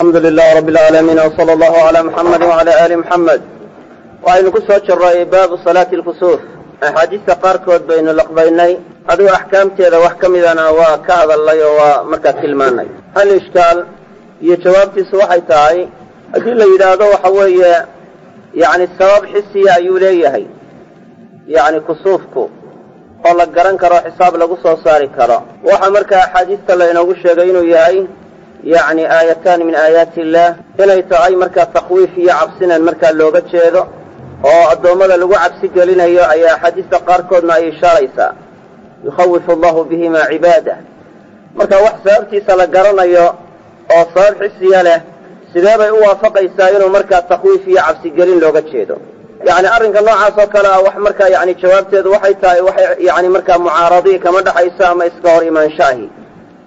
alxamdu lilah rabi alcaalamiin wsala allahu calaa muxamadi wacala aali muxamed waxaynu ku soo jirray baabu salaati lkusuuf axaadiista qaarkood baynu laqbaynay. Adigo axkaamteeda wax ka midana waa ka hadalnay oo waa markaa tilmaanay. Hal ishkaal iyo jawaabtiisu waxay tahay haddii la yidhaahdo waxa weeye yacni sabab xisiya ayuu leeyahay. Yacni kusuufku oo la garan karo xisaab lagu soo saari karo. Waxa markaa axaadiista laynoogu sheegay inuu yahay yacni aayataan min aayaati illaah. Inay tahay markaa takwiif iyo cabsinan markaa looga jeedo oo addoommada lagu cabsi gelinayo ayaa axaadiista qaarkoodna ay ishaaraysaa yukhawifu allahu bihima cibaadah marka wax sababtiisa la garanayo oo sabab xisiya leh sidee bay u waafaqaysaa inuu markaa takwiif iyo cabsigelin looga jeedo? Yacni arrinka noocaas oo kale ah wax markaa yani jawaabteedu waxay tahay waxay yani markaa mucaaradii kama dhexayso ama iska hor imaanshahi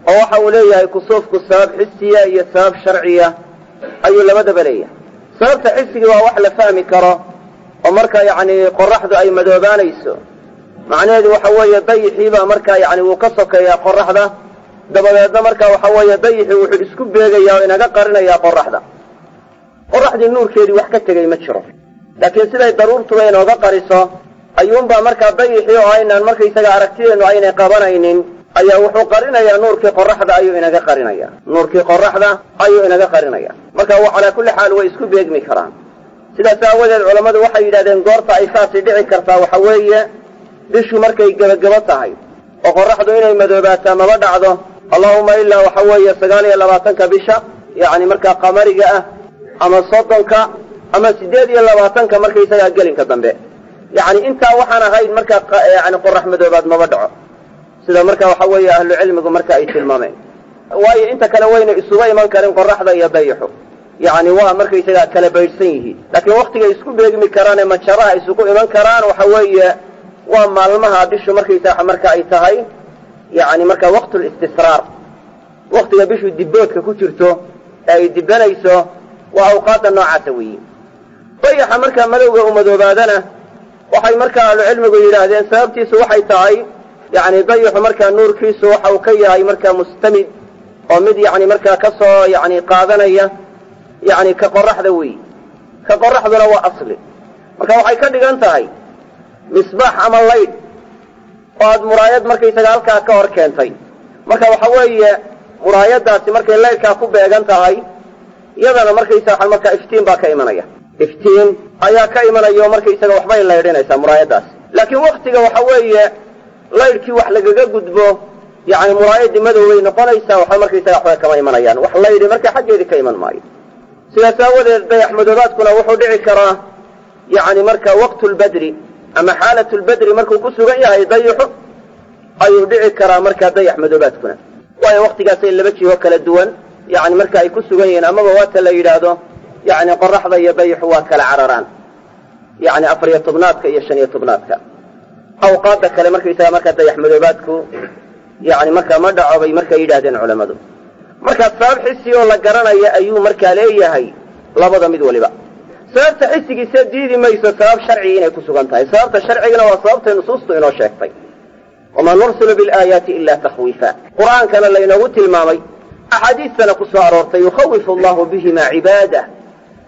oo waxa uu leeyahay kusuufku sabab xisiya iyo sabab sharciya ayuu labadaba leeyahay. Sababta xisigi waa wax la fahmi karo oo marka yacni qoraxdu ay madoobaanayso. Macnaheedu waxa weeye dayixiibaa markaa yani wuu ka sokeeyaa qoraxda dabadeedna marka waxa weeye dayixii wuxuu isku beegayaa oo inaga qarinayaa qoraxda qoraxdii nuurkeedii wax ka tegey ma jiro. Laakiin siday daruurtuba inooga qariso ayuunbaa markaa dayixii oo aynaan markaysaga aragtideennu aynay qabanaynin ayaa wuxuu qarinayaa nuurkii qoraxda ayuu inaga qarinaya nuurkii qoraxda ayuu inaga qarinaya marka calaa kulli xaal way isku beegmi karaan. Sidaas aawadeed culammadu waxay yidhahdeen goorta ay saasi dhici kartaa waxa weeye bishu markay gebagebo tahay oo qoraxdu inay madoobaataa maba dhacdo allahuma ilaa waxa weeye sagaal iyo labaatanka bisha yacni markaa qamariga ah ama soddonka ama siddeed iyo labaatanka markaysagaa gelinka dambe. Yacni intaa waxaan ahayn markaa yani qorax madoobaad maba dhaco sida marka waxa weeye ahlu cilmigu marka ay tilmaameen. Waayo inta kale wayna isuba iman karin qoraxda iyo dayixu yacni waa markaysagaa kala baydhsan yihiin. Laakiin waktigay isku beegmi karaane majaraha isugu iman karaan waxa weeye waa maalmaha bishu markaysaa marka ay tahay yacni marka waqtulistisraar waktiga bishu dibboodka ku jirto ee ay dibanayso waa awqaadda noocaasa weeye. Dayaxa markaa madowga u madoobaadana waxay markaa ahlucilmigu yidhaahdeen sababtiisu waxay tahay yacni dayaxu markaa nuurkiisu waxa uu ka yahay markaa mustamid oo mid yacni markaa ka soo yacni qaadanaya yacni ka qoraxda weeye ka qoraxduna waa asli. Marka waxay ka dhigan tahay misbaax ama laydh oo aad muraayad markaysaga halkaa ka hor keentay. Marka waxa weeye muraayadaasi markay laydhkaa ku beegan tahay iyadana markaysaga markaa iftiin baa ka imanaya. Iftiin ayaa ka imanaya oo markaysaga waxbay laydhinaysaa muraayadaasi. Laakiin waktiga waxa weeye laydhkii wax lagaga gudbo yacni muraayadii madowbay noqonaysaa waxba markaysaga waxba kama imanayaan. Wax laydhi markaa xaggeedii ka iman maayo. Sidaas aawadeed dayax madoobaadkuna wuxuu dhici karaa yacni marka waqtulbadri ama xaalatulbadri markuu ku sugan yahay dayixu ayuu dhici karaa markaa dayax madoobaadkuna waayo waktigaasay laba jiho kala duwan yacni marka ay ku sugan yihiin amaba waata la yidhaahdo yacni qoraxda iyo dayixu waa kala cararaan. Yacni afariyo tobnaadka iyo shan iyo tobnaadka awqaadda kale markaysaga markaa dayax madoobaadku yacni markaa ma dhaco bay markaa yidhahdeen culammadu. Markaa sabab xisi oo la garanaya ayuu markaa leeyahay labada mid waliba. Sababta xisigiisa diidi mayso sabab sharcigi inay ku sugan tahay. Sababta sharcigana waa sababtay nusuustu inoo sheegtay. Wamaa nursilu bilaayaati ila takhwiifa. Qur'aankana laynoogu tilmaamay axaadiistana ku soo aroortay yukhawifu allahu bihima cibaadah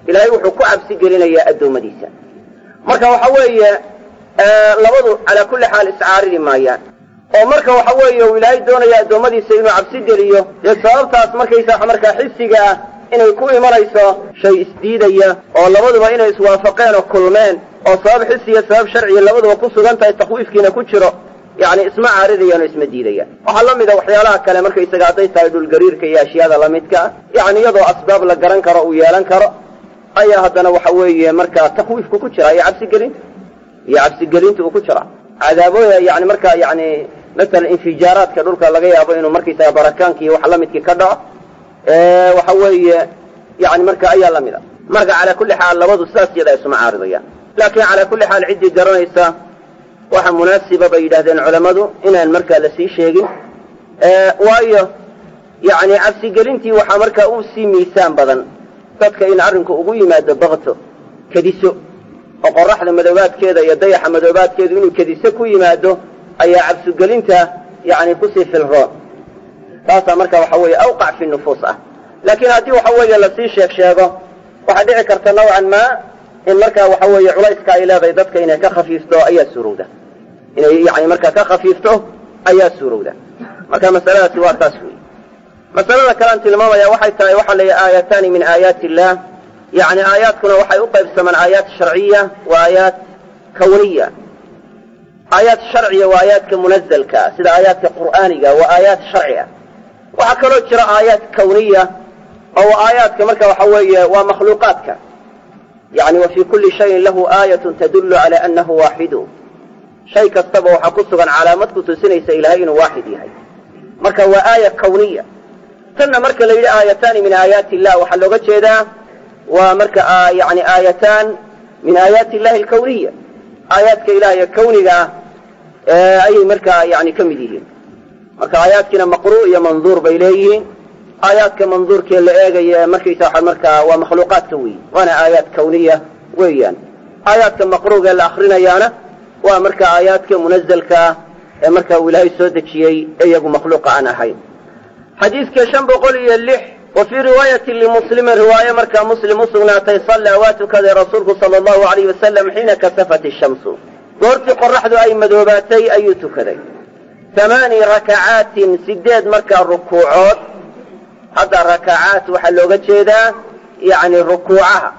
ilaahay wuxuu ku cabsi gelinayaa addoommadiisa. Marka waxa weeye labadu calaa kulli xaal iscaariri maayaan. Oo marka waxa weeye uu ilaahay doonaya addoommadiisa inuu cabsi geliyo. Dee sababtaas markaysa markaa xisiga ah inay ku imanayso shay isdiidaya oo labaduba inay iswaafaqeen oo kulmeen oo sabab xisiya sabab sharciya labaduba ku sugan tahay takwiifkiina ku jiro. Yacni isma caaridayaan oo isma diidayaan waxaa la mida waxyaalaha kale markaysaga hadday tahay dhulgariirka iyo ashyaada lamidka ah yacni iyadoo asbaab la garan karo uu yeelan karo ayaa haddana waxa weeye markaa takwiifku ku jira iyo cabsigelinta iyo cabsigelinta uu ku jira. Cadaabooya yani markaa yani masalan infijaaraadka dhulka laga yaabo inuu markaysaga barakaanki wax lamidkii ka dhaco waxa weeye yani marka ayaa la mid a marka calaa kulli xaal labadu sidaas iyada isuma caaridayaan. Laakiin calaa kulli xaal ciddii garanaysa waxa munaasiba bay yidhahdeen culammadu inaan markaa la sii sheegin. Waayo yani cabsigelintii waxaa markaa u sii miisaan badan. Dadka in arrinku ugu yimaado bakto kediso oo qoraxda madoobaadkeeda iyo dayaxa madoobaadkeedu inuu kediso ku yimaado ayaa cabsigelinta yani ku sii filroon taasaa marka waxa weeye awqac fi nufuus ah. Laakiin haddii waxa weeye la sii sheeg sheego waxaa dhici karta nawcan maa in markaa waxa weeye culayska ay leedahay dadka inay ka khafiifto ayaa suurowda. Inay yani markaa ka khafiifto ayaa suurowda. Marka masaladaasi waa taas weyi masalada kalean tilmaamaya waxay tahay waxaa la yidhi aayataani min aayaati illah yani aayaadkuna waxay u qaybsamaan aayaat sharciya wa aayaat kawniya aayaat sharciya waa aayaadka munazalka sida aayaadka qur'aaniga waa aayaat sharci ah waxaa kaloo jira aayaat kawniya oo aayaadka marka waxa weeye waa makhluuqaadka yani wa fii kulli shayin lahu aayatun tadullu cala annahu waaxidu shay kastaba waxaa ku sugan calaamad ku tusinaysa ilaahay inuu waaxid yahay marka waa aaya kawniya tanna marka la yidhi waa marka yani aayataan min aayaati illahi alkawniya. Aayaadka ilahiy kawniga ah ayay markaa yani ka mid yihiin. Marka aayaadkiina maqru' iyo manduur bay leeyihiin. Aayaadka manduurkee la eegaya markaysa waxa markaa waa makhluuqaadka weyi waana aayaat kawniya weeyaan. Aayaadka maqru'gee la akrinayaana waa marka aayaadka munazalkaa ee marka uu ilaahay soo dejiyey ee iyagu makhluuqa aan ahayn. Xadiidka shan boqol iyo lix wa fii riwaayatin limuslimin riwaaye markaa muslim u sugnaatay sallaa waa tukaday rasuulku sala allahu alayh wasalam xiina kasafat ishamsu goortii qoraxdu ay madoobaatay ayuu tukaday amaani rakacaatin sideed markaa rukuucood hadda rakacaat waxaa looga jeedaa yani rukuucaha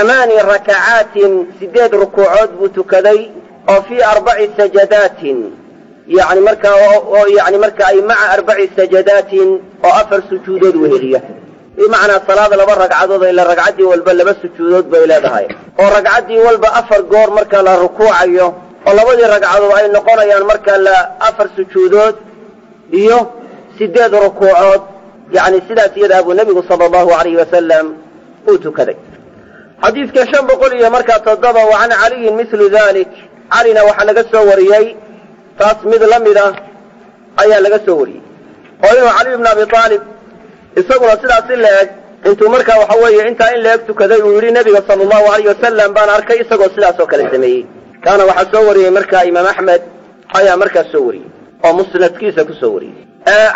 amaani rakacaatin sideed rukuucood yani markaa oo yani marka ay maca arbaci sajadaatin oo afar sujuudood weheliya bimacnaa salaada laba ragcadood ila ragcaddii walba laba sujuudood bay leedahay oo ragcaddii walba afar goor marka la rukuucayo oo labadii ragcadood ay noqonayaan marka la afar sujuudood iyo sideed rukuucood yani sidaas iyadaa buu nebigu sala allahu alayhi wasalam uu tukaday xadiidka shan boqol iyo markaa toddoba wa can caliyin milu dalik calina waxaa laga soo wariyey taas mid la mid ah ayaa laga soo wariyey. Oo inuu cali bn abi aalib isaguna sidaas in la eg intuu markaa waxa weeye intaa in la eg tukaday uu yidhi nebiga sala allahu alayh wasalam baan arkay isagoo sidaas oo kale sameeyey. Kaana waxaa soo wariyey markaa imaam axmed ayaa markaas soo wariyey oo musnadkiisa ku soo wariyey.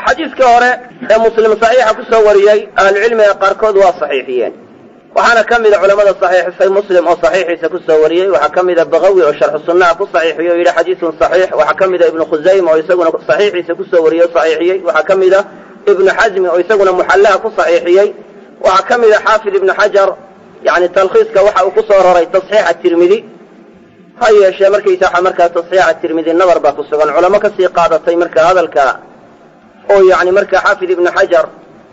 Xadiidka hore ee muslim saxiixa ku soo wariyey ahlucilmiga qaarkood waa saxiixiyeen waxaana ka mida culamada saxiixisay muslim oo saxiixiisa ku soo wariyey. Waxaa ka mida bakawi oo sharxu sunnaha ku saxiixiyo o yidhi xadiidun saxiix. Waxaa ka mida ibnu khusayma oo isaguna saxiixiisa ku soo wariyey o saxiixiyey. Waxaa ka mida ibnu xasmi oo isaguna muxallaha ku saxiixiyey. Waxaa ka mida xaafid ibnu xajar yani talkhiiska waxa uu ku raray tasxiixa tirmidi. Ha yeeshee markaysa markaa tasxiixa tirmidi nabar baa ku sugan. Culamo ka sii qaadatay marka hadalka oo yani marka xaafid ibnu xajar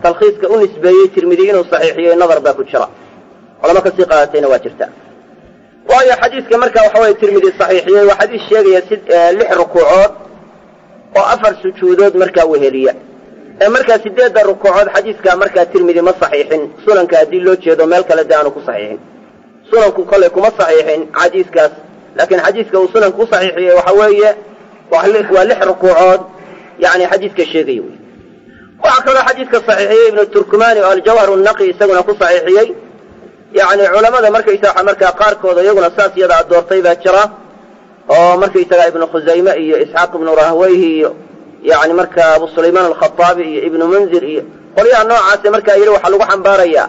talkhiiska u nisbeeyey tirmidi inuu saxiixiyey nadar baa ku jira culamo ka sii qaadatayna waa jirta. Waayo xadiidka marka waxa weye tirmidi saxiixiyey waa xadiis sheegaya si lix rukuucood oo afar sujuudood markaa weheliya. Ee markaa sideedda rukuucood xadiidka markaa tirmidi ma saxiixin. Sunanka haddii loo jeedo meel kale de aanu ku saxiixin. Sunanku kolley kuma saxiixin xadiiskaas. Laakiin xadiiska uu sunanka ku saxiixiyey waxa weeye waa lix rukuucood yani xadiiska sheegaya wy waxaa kaloo xadiidka saxiixiyey ibnu turkumani oo aljawhar naqi isaguna ku saxiixiyey yani culamada markaysaga markaa qaarkooda iyaguna saas iyadaa doortay baa jira oo markaysaga ibnu khusayme iyo isxaaq ibnu rahweyhi iyo yani marka abu sulaymaan alkhaaabi iyo ibnu munzir iyo qolyaha noocaasi markaa yidhi waxaa lagu xambaarayaa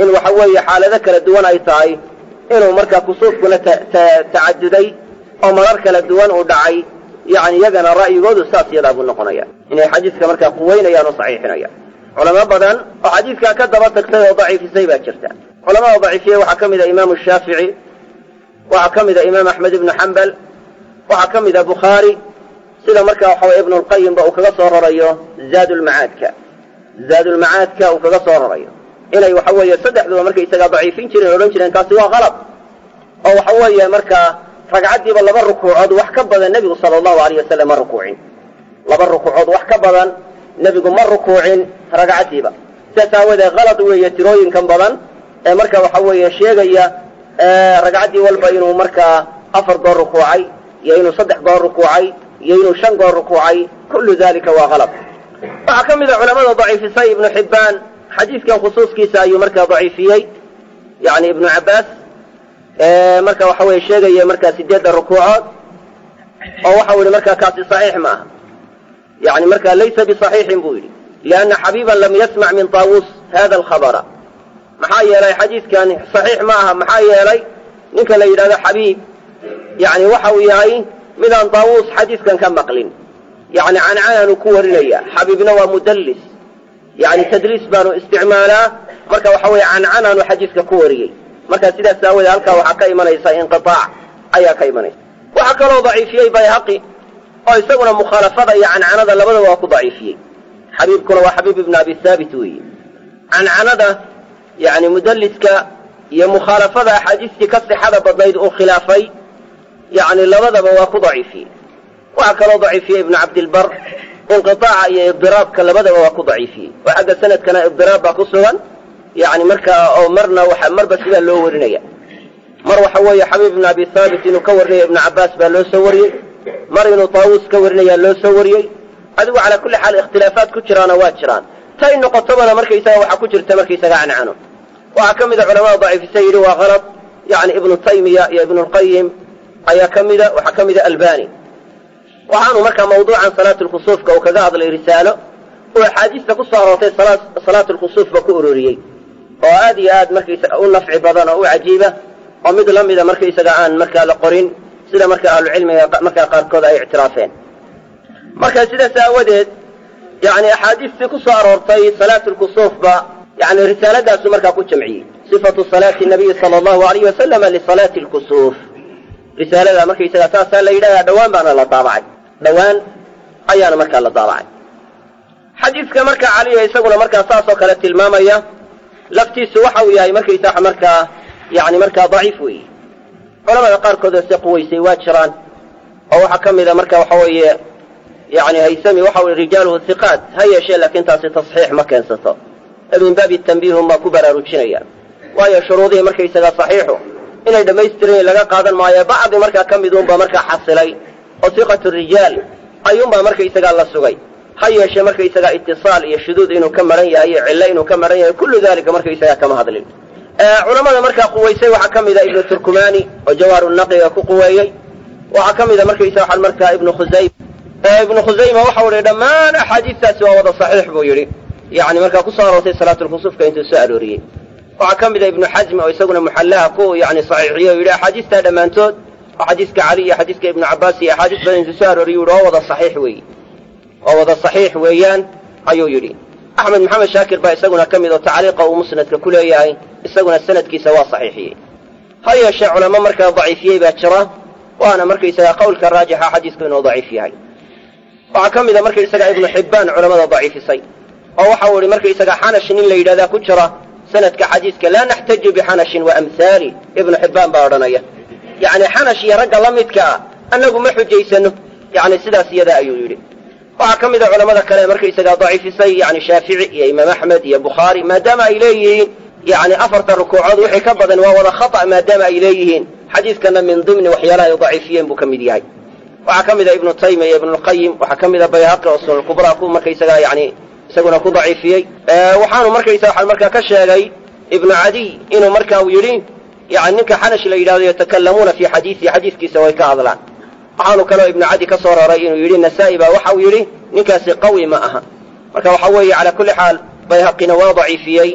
in waxa weeye xaalado kala duwan ay tahay inuu markaa kusuufkuna tacaduday oo marar kala duwan uu dhacay. Yani iyagana ra'yigoodu saas iyadaa buu noqonaya inay xadiidka markaa quweynayaan oo saxiixinayaan. Culamo badan oo xadiidkaa ka daba tagtay oo daciifisay baa jirta culamada daciifiyey waxaa ka mida imaamu shaafici waxaa ka mida imaam axmed ibnu xambal waxaa ka mida bukhaari sida markaa waxa weye ibnu lqayimba uu kaga soo rarayo zaadulmacaadka zaadulmacaadka uu kaga soo rarayo inay waxa weeye saddexduba markaysagaa daciifin jireen odhan jireen kaasi waa qalab oo waxa weeye markaa ragcaddiiba laba rukuucood wax ka badan nebigu sala allahu alayh wasalam ma rukuucin. Laba rukuucood wax ka badan nebigu ma rukuucin ragcaddiiba. Sidaas aawadeed kalad weeye tirooyinkan badan ee marka waxa weeye sheegaya ragcaddii walba inuu markaa afar goor rukuucay iyo inuu saddex goor rukuucay iyo inuu shan goor rukuucay kullu dalika waa kalad waxaa ka mida culamada daciifisay ibnu xibbaan xadiidkan khusuuskiisa ayuu markaa daciifiyey. Yani ibnu cabbaas marka waxa weye sheegaya markaa sideedda rukuucood oo waxau yihi markaa kaasi saxiix ma aha. Yani marka laysa bisaxiixin buu yidhi lianna xabiiban lam yasmac min taawuus hada alkhabara maxaa yeelay xadiidkani saxiix ma aha maxaa yeelay ninka la yidhahdo xabiib yani waxa uu yahay midaan daawuus xadiidkan ka maqlin. Yani cancananu ku warinaya xabiibna waa mudallis. Yani tadliis baanu isticmaalaa marka waxa weeye cancananu xadiidka ku wariyey. Marka sidaas aawoodee halkaa waxaa ka imanaysa inqiaac ayaa ka imanaysa. Waxaa kaloo daciifiyey bayhaqi oo isaguna mukhaalafada iyo cancanada labadaba waa ku daciifiyey. Xabiibkuna waa xabiib ibn abi haabit weeye. Cancanada yani mudalliska iyo mukhaalafada axaadiistii ka sixada badnayd uu khilaafay yani labadaba waa ku daciifiyey waxaa kaloo daciifiyey ibnu cabdilbar inqiaaca iyo ibdiraabka labadaba waa ku daciifiyey oo xagga sanadkana ibdiraab baa ku sugan yani markaa oo marna marba sidaa loo warinaya. Mar waxa weeye xabiib ibn abi haabit inuu ka warinaya ibnu cabbaas baa loo soo wariyey. Mar inuu taawuus ka warinaya loo soo wariyey. Adigu calaa kulli xaal ikhtilaafaad ku jiraana waa jiraan tay noqotobana markaysaga waxaa ku jirta markaysaga cancano waxaa ka mida culamada daciifisa yidhi waa kalad yani ibnu taymiya iyo ibnu lqayim ayaa ka mida waxaa ka mida albani. Waxaanu markaa mawduucan salaatu lkusuufka uu kaga hadlay risaalo oo axaadiista ku soo aroortay salaatu lkusuufba ku uroriyey oo aad iyo aad markaysaga u nafci badan oo u cajiiba oo mid la mida markaysaga aan markaa la qorin sida marka ahlucilmiga markaa qaarkood ay ictiraafeen. Marka sidaas aawadeed yani axaadiistii ku soo aroortay salaatu lkusuufba yani risaaladaasu markaa ku jamciyey. Sifatu salaati nabiyi sala allahu alayh wasalama lisalaati lkusuuf risaalada markaysaga saasaa la yidhahdaa dhowaan baana la daabacay. Dhowaan ayaana markaa la daabacay. Xadiidka markaa caliya isaguna markaa saasoo kale tilmaamaya laftiisu waxa uu yahay markaysaa markaa yani markaa daciif weeye. Culamada qaarkood oo se quwaysay waa jiraan oo waxaa ka mida marka waxa weeye yani haysami waxa ui rijaaluhu hiqaat ha yeeshee laakiin taasi tasxiix ma keensato min baabi tanbiihun baa ku baraarujinaya waayo shuruudihii markaysaga saxiixu inay dhammaystiran laga qaadan maayo bacdi markaa ka midunba markaa xasilay oo siqatu rijaal ayuunbaa markaysagaa la sugay ha yeeshee markaysagaa itisaal iyo shuduud inuu ka maran yahay iyo cillo inuu ka maran yahay kullu dalika markaysagaa kama hadlin culamada markaa quwaysay waxaa ka mida ibnu turkumani oo jawaaru naqiga ku quweeyey waxaa ka mida markaysa waxaan markaa ibnu khusayma ابن خزيمة وحوري دمان حديثة سوى وضع صحيح بيري يعني ملكا كسارة صلاة الخصوف كانت تسأل ريه وعكم بدا ابن حزم أو يساقنا محلها كو يعني صحيحية ويلا حديثة دمان تود وحديثك علي حديثك ابن عباسي حديث بين تسأل ريه وضع صحيح وي وضع صحيح ويان أيو يري أحمد محمد شاكر با يساقنا كم إذا تعليقه ومسند ككل أيهاي يساقنا السند كي سوى صحيحية هيا شاعر علماء مركا ضعيفية باتشرا وأنا مركز مركا قولك كراجح حديثك إنه ضعيفية هاي. وحكم إذا مركز إسقى ابن حبان علماء ضعيف صي أو حول مركز إسقى حانشين اللي إذا كجرا سنة كحديث كلا نحتج بحنش وأمثالي ابن حبان بارنايا يعني حانش يرجع لميت كا أنه محو جيسنه يعني سداس يدا أيوري وحكم إذا علماء كلا مركز إسقى ضعيف صي يعني شافعي يا إمام أحمد يا بخاري ما دام إليه يعني أفرت الركوع ذو حكبا وهو خطأ ما دام إليه حديث كان من ضمن وحيلا يضعيفين بكم ديائي waxaa ka mida ibnu taymiya iyo ibnulqayim waxaa ka mida bayhaqi oo sunulkubraa ku markaysagaa yani isaguna ku daciifiyey. Waxaanu markaysa waxaa markaa ka sheegay ibnu cadiy inuu marka uu yidhi yani ninka xanash la yidhahdo yatakalamuuna fii xadiisihi xadiiskiisa way ka hadlaan. Waxaanu kaloo ibnu cadi ka soo raray inuu yidhi nasaa-i baa waxa uu yidhi ninkaasi qawi ma aha. Marka waxa weeye calaa kulli xaal bayhaqina waa daciifiyey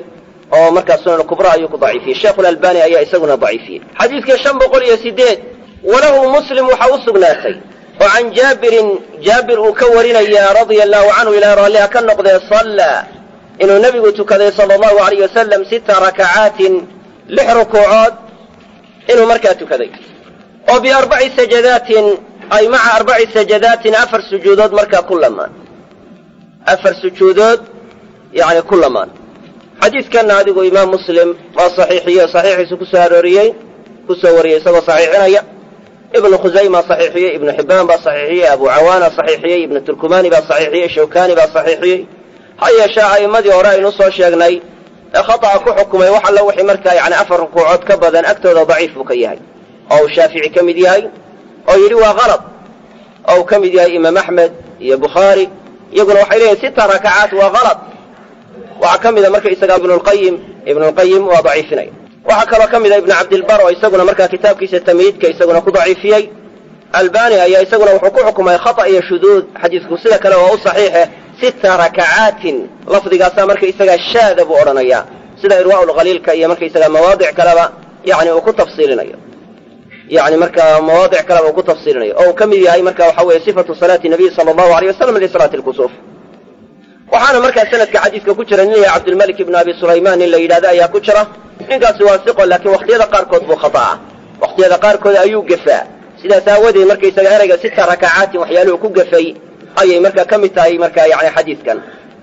oo markaa sunan kubra ayuu ku daciifiyey. Sheekhu lalbani ayaa isaguna daciifiyey. Xadiidkii shan boqol iyo sideed walahu muslim waxa u sugnaatay وعن جابر جابر كورنا يا رضي الله عنه إلى رأله كنقض صلى. إنه نبي تكذي صلى الله عليه وسلم ست ركعات لحركوعات إنه مركاة كذي وبأربع سجدات أي مع أربع سجدات أفر سجودات مركاة كل كلما أفر سجودات يعني كل كلما حديث كان هذا إمام مسلم ما صحيح صحيح سكسوريين كسوريين سوى صحيحين ibnu khusayma saxiixiyey ibnu xibbaan baa saxiixiyey abu cawaana saxiixiyey ibnu turkumani baa saxiixiyey shawkani baa saxiixiyey ha yeeshee a'immadii hore aynu soo sheegnay ee khata'a ku xukumay wax alla wixii markaa yani afar rukuucood ka badan agtooda daciif buu ka yahay oo uu shaafici ka mid yahay oo yidhi waa kalad oo uu ka mid yahay imaam axmed iyo bukhaari iyaguna waxaa marka kaloo ka mida ibnu cabdilbar oo isaguna markaa kitaabkiisa tamyiidka isaguna ku daciifiyey. Albani ayaa isaguna wuxuu ku xukumay khata iyo shuduud. Xadiisku sida kale waa u saxiixe sita rakacaatin. Lafdigaasaa markaysagaa shaada buu odhanayaa sida irwaa'u lkhaliilka iyo markaysagaa mawaadic kaleba yani uu ku tafsiilinayo. Yani markaa mawaadic kaleba uu ku tafsiilinayo. Oo uu ka mid yahay marka waxa weeye sifatu salaati nabiy sala allahu alayh wasalam lisalaati lkusuuf waxaana markaa sanadka xadiiska ku jira nin yahay cabdilmalik ibnu abi sulaymaan nin la yidhahdo ayaa ku jira ninkaasi waa siqo laakiin wakhtiyada qaarkood buu khata'a wakhtiyada qaarkood ayuu gefaa sidaas aawadeed markaysaga erayga sita rakacaatin waxyaaluhu ku gafay ayay markaa ka mid tahay marka yani xadiiskan.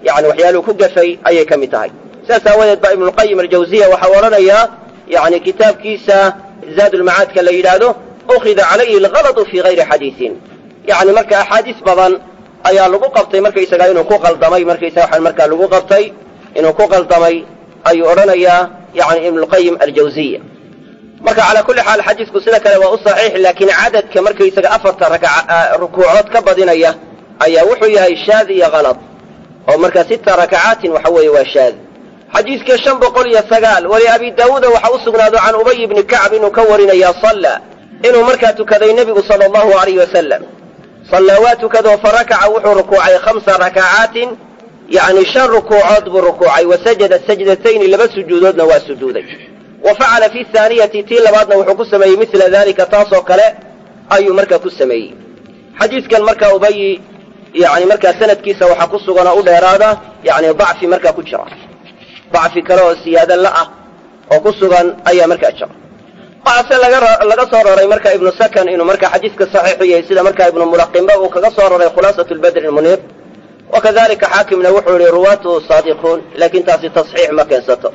Yani waxyaaluhu ku gafay ayay ka mid tahay. Sidaas aawadeed baa ibnulqayim aljawziya waxau odhanayaa yani kitaabkiisa zaadulmacaadka la yidhaahdo ukhida calayhi algalatu fii hayri xadiisin. Yani marka axaadiis badan ayaa lagu qabtay markaysagaa inuu ku qaldamay markaysaga markaa lagu qabtay inuu ku qaldamay ayuu odhanayaa يعني ابن القيم الجوزية. مركا على كل حال حديث كسيدة كلاوة صحيح لكن عدد كمركا يساق أفرطة آه، ركوعات كبادين أيه أيه وحيها الشاذ يا غلط. أو ومركا ستة ركعات وحوي الشاذ حديث كشنب قول يساقال ولي أبي داود وحوصقنا ذو عن أبي بن كعب نكورنا يا صلى. إنه مركا تكذي النبي صلى الله عليه وسلم. صلواتك ذو فركع وحو ركوعي خمس ركعات يعني شر ركوعات بركوعي وسجد السجدتين لبس سجودنا وسجودك وفعل في الثانية تيل لبعضنا وحكو السمي مثل ذلك طاس وكلاء أي مركة السمي حديث كان مركة أبي يعني مركة سنة كيسة وحكو السقنا أولى إرادة يعني ضعف مركة كجرة ضعف كراه السيادة لا وكو السقنا أي مركة أجرة قاسل لغا صار رأي مركة ابن سكن إنه مركة حديث كصحيح يسيلة مركة ابن ملقم. بغو كغا صار رأي خلاصة البدر المنير. Wakadalika xaakimna wuxuu yihi ruwaatuhu saadiquun laakiin taasi tasxiix ma keensato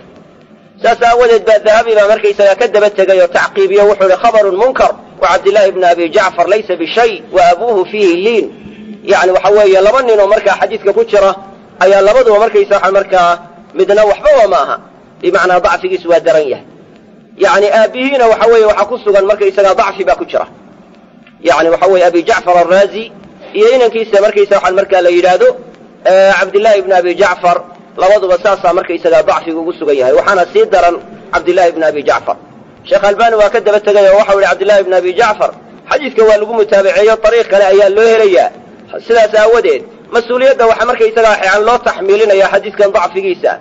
saas aawadeed baa dahabi baa markaysagaa ka daba tegay oo tacqiibiyo wuxuu ihi khabarun munkar wa cabdillaahi bni abi jacfar laysa bishay wa abuuhu fiihi liin yani waxa weeye laba nin oo markaa xadiiska ku jira ayaa labaduba markaysa waxa markaa midna waxbaba ma aha bimacnaa dacfigiisu waa daran yahay yani aabihiina waxa weeye waxa iyo inankiisa markaysa waxaan markaa la yidhaahdo cabdillaahi ibni abi jacfar labaduba saasaa markaysagaa dacfiga ugu sugan yahay. Waxaana sii daran cabdillahi ibni abi jacfar. Sheekh albani waa ka daba tegay oo waxau yihi cabdillahi ibni abi jacfar xadiiska waa lagu mutaabaceeyo ariiq kale ayaa loo helayaa. Sidaas aawadeed mas'uuliyadda waxaa markaysagaa xean loo taxmiilinaya xadiiskan dacfigiisa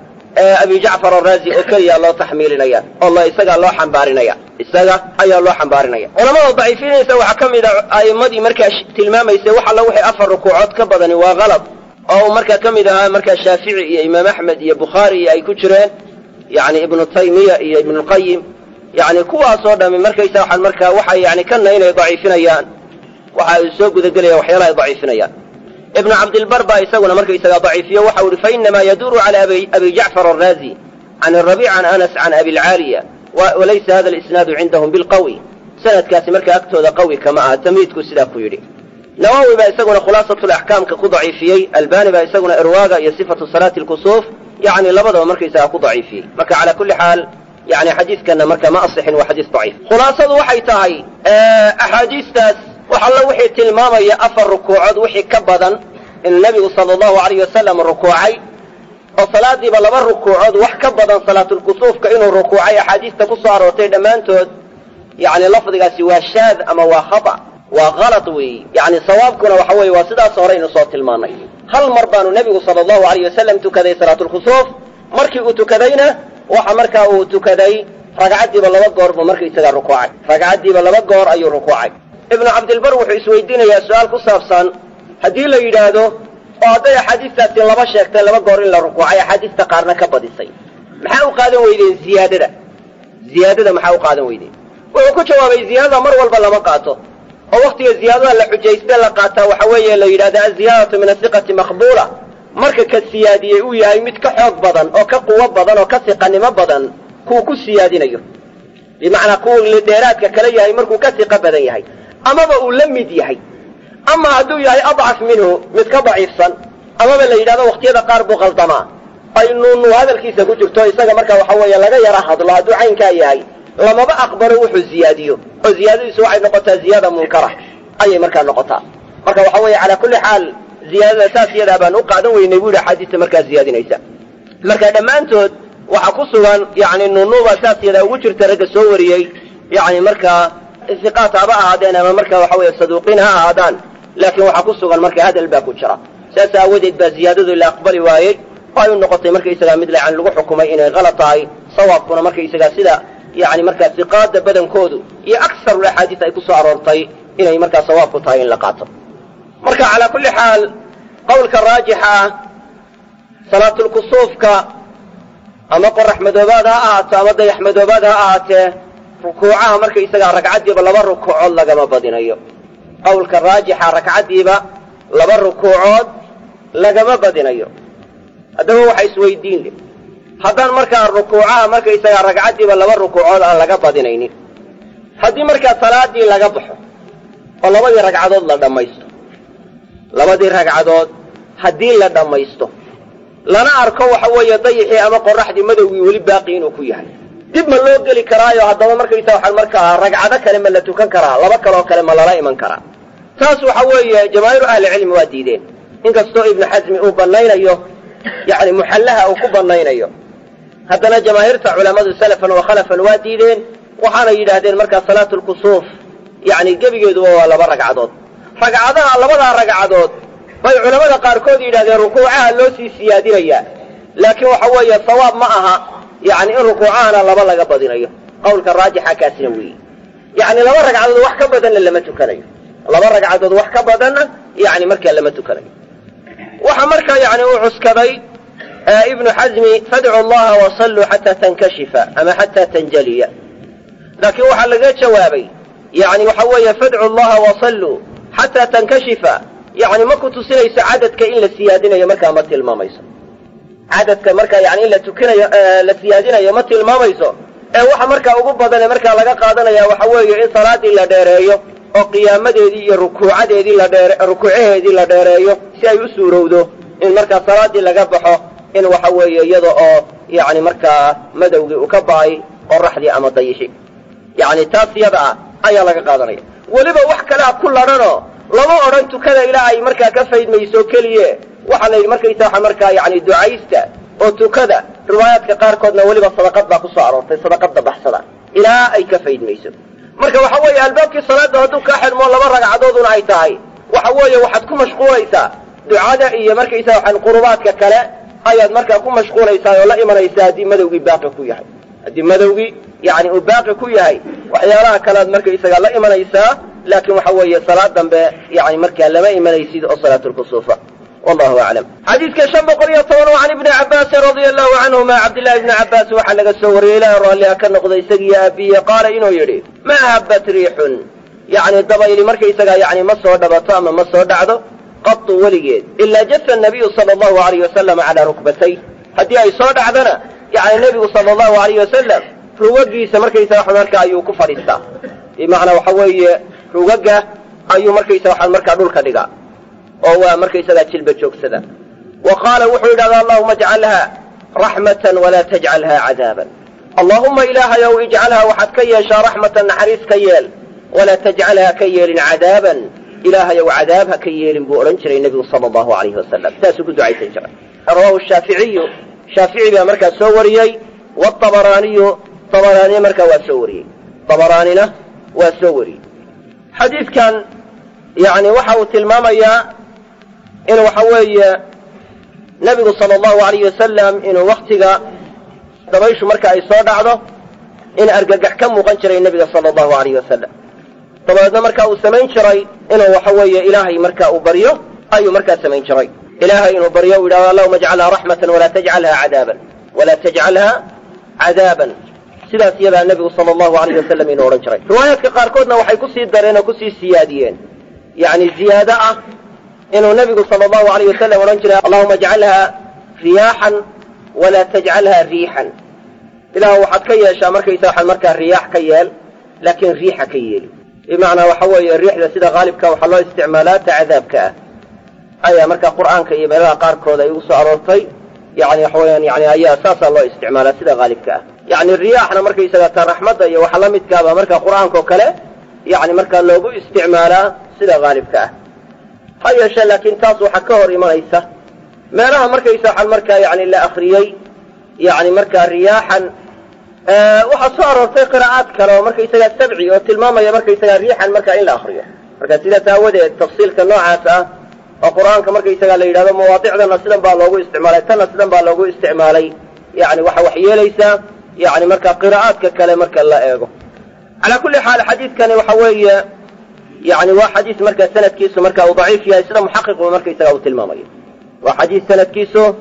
abi jacfar araazi oo keliya loo taxmiilinaya oo isagaa loo xambaarinaya. Isaga ayaa loo xambaarinaya. Culamada daciifinaysa waxaa ka mid a a'immadii markaa tilmaamaysay wax alla wixii afar rukuucood ka badani waa kalad oo uu markaa ka mid ahaa markaa shaafici iyo imaam axmed iyo bukhaari iyo ay ku jireen yani ibnu taymiya iyo ibnulqayim yani kuwaasoo dhami markaysa waxaan markaa waxay yani kana inay daciifinayaan. Waxa ay soo gudagelayaan waxyaalaha ay daciifinayaan ibnu cabdilbar baa isaguna markaysagaa daciifiyo waxau ihi fainamaa yaduuru cala abi jacfar araazi can arabiic can anas can abi lcaaliya walaysa hada lisnaadu cindahum bilqawi. Sanadkaasi markaa agtooda qawi kama aha tamhiidku sidaa ku yidhi. Nawowi baa isaguna khulaasatulaxkaamka ku daciifiyey albani baa isaguna irwaaga iyo sifatu salaati lkusuuf yani labadaba markaysagaa ku daciifiyey. Marka calaa kulli xaal yani xadiiskana marka ma asixin waa xadiis daciif. Khulaasadu waxay tahay axaadiistaas وحلا وحي تلماما يا أفر ركوعات وحي كبدا النبي صلى الله عليه وسلم ركوعي وصلاة دي بلبا ركوعات وح كبدا صلاة الكسوف كإنه ركوعي حديث تقصها روتي دمانتود يعني لفظها سوى شاذ أما وخطأ وغلط وي. يعني صوابكنا وحوي واسدا صورين صوت المانا هل مربان النبي صلى الله عليه وسلم تكذي صلاة الكسوف؟ مركي تكذينا؟ وح مركا تكذي. رقعدي بالله بقور ومركي تكذي ركوعك رقعدي بالله بقور أي ركوعك ابن عبد البر وحي سويدين يا سؤال كصافسان هدي لا يدادو قاضي حديث ساتين لما شاكتين لما قورين لركوع يا حديث تقارنا كبديسي محاو قادم ويدين زيادة دا. زيادة دا محاو قادم ويدين ويوكو جوابي زيادة مر والبلا ما قاتو لا الزيادة اللي حجيس بي لقاتا وحوية اللي يدادا الزيادة من الثقة مقبولة مركة السيادية ويا يمت كحوق بضن أو كقوة بضن أو كثقة نما بضن كوكو السيادين ايو بمعنى كون لديرات كلي هاي مركو كثقة بضن يهي amaba uu la mid yahay. Ama hadduu yahay adcaf minhu mid ka daciifsan amaba la yidhahdo wakhtiyada qaar buu qaldamaa ay nuunu hadalkiisa ku jirto isaga marka waxa weeye laga yara hadlo hadduu caynkaa yahay lamaba aqbalo wuxuu ziyaadiyo. Oo ziyaadadiisu waxay noqotaa ziyaada munkara ayay markaa noqotaa. Marka waxa weeye calaa kulli xaal ziyaadada saas iyadaa baan u qaadan weynay bu yidhi axaadiista markaa ziyaadinaysa. Marka dhammaantood waxaa ku sugan yani nunuuba saas iyadaa ugu jirta ragga soo wariyey yani markaa iqaat haba ahaadeen ama marka waxa weeye saduuqiin ha ahaadaan laakiin waxaa ku sugan marka hadal baa ku jira saas aawadeed baa ziyaadadu la aqbali waayey oo ay u noqotay markaysagaa mid lacan lagu xukumay inay kalad tahay sawaabkuna markaysagaa sida yani markaa siqaada badankoodu iyo aksaru axaadiis ay ku soo aroortay inay markaa sawaab tahay in la qaato marka calaa kulli xaal qowlka raajixa ah salaatulkusuufka ama qorax madoobaad ha ahaato ama dayax madoobaad ha ahaatee rukuucaha markaysagaa ragcaddiiba laba rukuucood lagama badinayo. Qowlka raajixa ragcaddiiba laba rukuucood lagama badinayo. Haddaba waxa isweydiin leh haddaan markaa rukuucaha markaysagaa ragcaddiiba laba rukuucood aan laga badinaynin. Haddii markaa salaadii laga baxo oo labadii ragcadood la dhammaysto labadii ragcadood haddii la dhammaysto lana arko waxa weeye dayixii ama qoraxdii madowgii weli baaqi inuu ku yahay dib ma loo geli karaayo haddaba markaysa waxaan markaa ragcado kale ma la tukan karaa laba kaloo kale ma lala iman karaa. Taas waxa weeye jamaahiiru ahlicilmi waa diideen. Inkastoo ibnu xasmi uu bannaynayo yacni muxallaha uu ku bannaynayo. Haddana jamaahiirta culammadu salafan wa khalafan waa diideen waxaanay yidhaahdeen markaa salaatulkusuuf yacni gebigeeduba waa laba ragcadood. Ragcadaha labadaa ragcadood bay culammada qaarkood yidhahdeen rukuucaha loo sii siyaadinayaa. Laakiin waxa weeye sawaab ma aha yacni in rukuucahana laba laga badinayo. Qowlka raajixa kaasina weeye yacni laba ragcadood wax ka badanna lama tukanayo. Laba ragcadood wax ka badanna yacni markaa lama tukanayo. Waxaa markaa yacni uu cuskaday ibnu xasmi fadcu allaha wasalluu xataa tankashifa ama xataa tanjaliya. Laakiin waxaa laga jawaabay yani waxa weeye fadcu allaha wasalluu xataa tankashifa. Yani ma ku tusinayso cadadka in la siyaadinayo markaa ma tilmaamayso cadadka markaa yani in la tukinayo la siyaadinayo ma tilmaamayso. Ee waxa markaa ugu badane markaa laga qaadanaya waxa weeye in salaadii la dheereeyo oo qiyaamadeedii iyo rukuucadeedii la dheere rukuucaheedii la dheereeyo si ay u suurowdo in markaa salaadii laga baxo in waxa weeye iyada oo yani markaa madowgii uu ka ba'ay qoraxdii ama dayishi. Yani taas yada ah ayaa laga qaadanaya. Weliba wax kalea ku ladhanoo lama odhan tukada ilaa ay markaa ka faydmayso keliye waxaa la yidhi markaysa waxa markaa yani ducaysta oo tukada riwaayaadka qaarkoodna weliba sadaqad baa ku soo aroortay sadaqadda baxsada. Ilaa ay ka faydmayso marka waxa weeye albaabkii salaada hadduu kaa xidhmo laba ragcadooduna ay tahay. Waxa weeye waxaad ku mashquulaysaa ducada iyo markaysa waxaan qurubaadka kale ayaad markaa ku mashquulaysaa oo la imanaysaa haddii madowgii baaqi ku yahay. Haddii madowgii yani uu baaqi ku yahay waxyaalaha kalead markaysaga la imanaysaa laakiin waxa weeye salaad dambe yani markaa lama imanaysid oo salaatulkusuufa wallahu aclam xadiidka shan boqol iyo toban can ibni cabaasin radia allahu canhuma cabdillahi ibni cabbaas waxaa laga soo wariyey ilaah raalliha ka noqday isagiiyo aabiye qaala inuu yidhi ma habat riixun yani dabayli markaysagaa yani ma soo dhabato ama ma soo dhacdo qatu weligeed ilaa jasa nabiyu sala allahu alayh wasalam calaa rukbatay haddii ay soo dhacdana yani nebigu sala allahu alayh wasalam rugagiisa markaysaga marka ayuu ku fadhiistaa bimacnaa waxa weeye rugaga ayuu markaysa waxaan markaa dhulka dhigaa وهو مركي سدا تلبة سدا وقال وحيدا هذا اللهم اجعلها رحمة ولا تجعلها عذابا. اللهم إله يو اجعلها وحد كي كيشا رحمة حريس كيال ولا تجعلها كيال عذابا. إله يو عذابها كيال بورنشري النبي صلى الله عليه وسلم. تاسك دعاء تجرى. رواه الشافعي. شافعي بأمركا سوريي والطبراني طبراني أمركا وسوري طبراني له وسوري. حديث كان يعني وحو تلماما يا in waxa weeye nebigu sala allahu alayh wasalam inuu waktiga dabayshu marka ay soo dhacdo in argagax ka muuqan jiray nebiga sala allahu alayh wasalam dabadeedna marka uu samayn jiray inuu waxa weeye ilaahay marka uu baryo ayuu markaa samayn jiray. Ilaahay inuu baryo u yidhahdo allahuma ajcalha raxmatan walaa tajcalha cadaaban walaa tajcalha cadaaban sidaas iyadaa nebigu sala allahu alayh wasalam inuu odhan jiray. Riwaayaadka qaarkoodna waxay ku sii dareen oo ku sii siyaadiyeen. Yani ziyaado ah inuu nebigu sala allahu alayh wasalam odhan jiray allahuma ajcalha riyaaxan walaa tajcalha riixan. Ilaah waxaad ka yeeshaa markaysa waxaad markaa riyaax ka yeel laakiin riixa ka yeeli. Bimacnaa waxa weeye riixda sida haalibka waxaa loo isticmaalaa ta cadaabka ah ayaa markaa qur'aanka iyo meelaha qaarkood ay ugu soo aroortay yani waxa weyaan yani ayaa saasaa loo isticmaalaa sida haalibka ah. Yani riyaaxna markaysaga ta raxmadda iyo waxa la midkaaba markaa qur'aanka oo kale yani markaa loogu isticmaalaa sida haalibka ah ha yeeshee laakiin taas waxaa ka hor imanaysa. Meelaha markaysa waxaan markaa yani la akriyey yani markaa riyaaxan waxaa soo aroortay qiraa'aad kale oo markaysagaa sabci oo tilmaamaya markaysagaa riixan markaa in la akriyo marka sidaas aawadeed tafsiilka noocaas ah oo qur'aanka markaysagaa la yidhahdo mawaadicdana sidan baa loogu isticmaalay tanna sidan baa loogu isticmaalay yani waxa wax yeelaysaa yani marka qiraa'aadka kale marka la eego. Calaa kulli xaal xadiidkani waxa weeye يعني وحديث مركز سند كيسو مركز أو ضعيف يا إسلام محقق ومركز يسرى أو تلمامي وحديث سند كيسو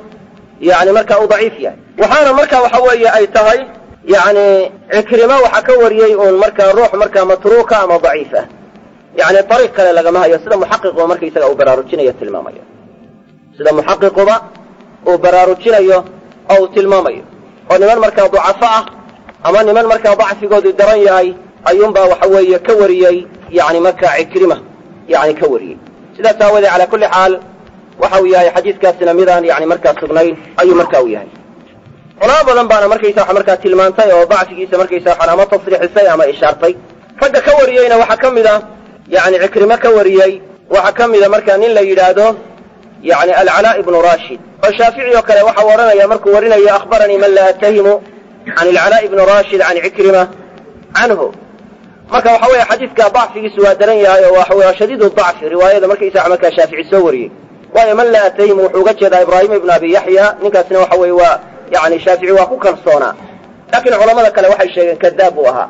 يعني مركز أو ضعيف يا. وحانا مركز وحوية أي تهي يعني عكرمة وحكور ييئون مركز الروح مركز متروكة أما ضعيفة. يعني طريق كلا لغا مها يسلم محقق ومركز يسرى أو براروتشين يا تلمامي إسلام محقق وما وبراروتشين يا أو تلمامي ونمان مركز ضعفاء أما نمان مركز ضعف يقول الدرين يا أي أيوم با وحوية كوري يعني مكة عكرمة يعني كوري إذا تاوذ على كل حال وحاوي يا حديث كاسنا ميران يعني مركز سغنين أي مركز وياي. ولا بلن بانا مركز ساحة مركز تلمانتي وضعت كيسا مركز ساحة ما تصريح السيء ما إشارتي. فقد كوريينا وحكم إذا يعني عكرمة كوريي وحكم إذا مركز نلا يلادو يعني العلاء بن راشد. الشافعي وكلا وحورنا يا مركز ورنا يا أخبرني من لا أتهم عن العلاء بن راشد عن عكرمة عنه. Marka waxa weeye xadiidka dacfigiisu waa daran yahay oo waxa weye shadiid dacfi riwaayada markaysa markaa shaafici soo wariyey. Waayo man laa atahimu wuxuu uga jeedaa ibraahim ibnu abi yaxya ninkaasna waxa weye waa yani shaafici waa ku kalsoonaa laakiin culamada kale waxay sheegeen kadaab buu ahaa.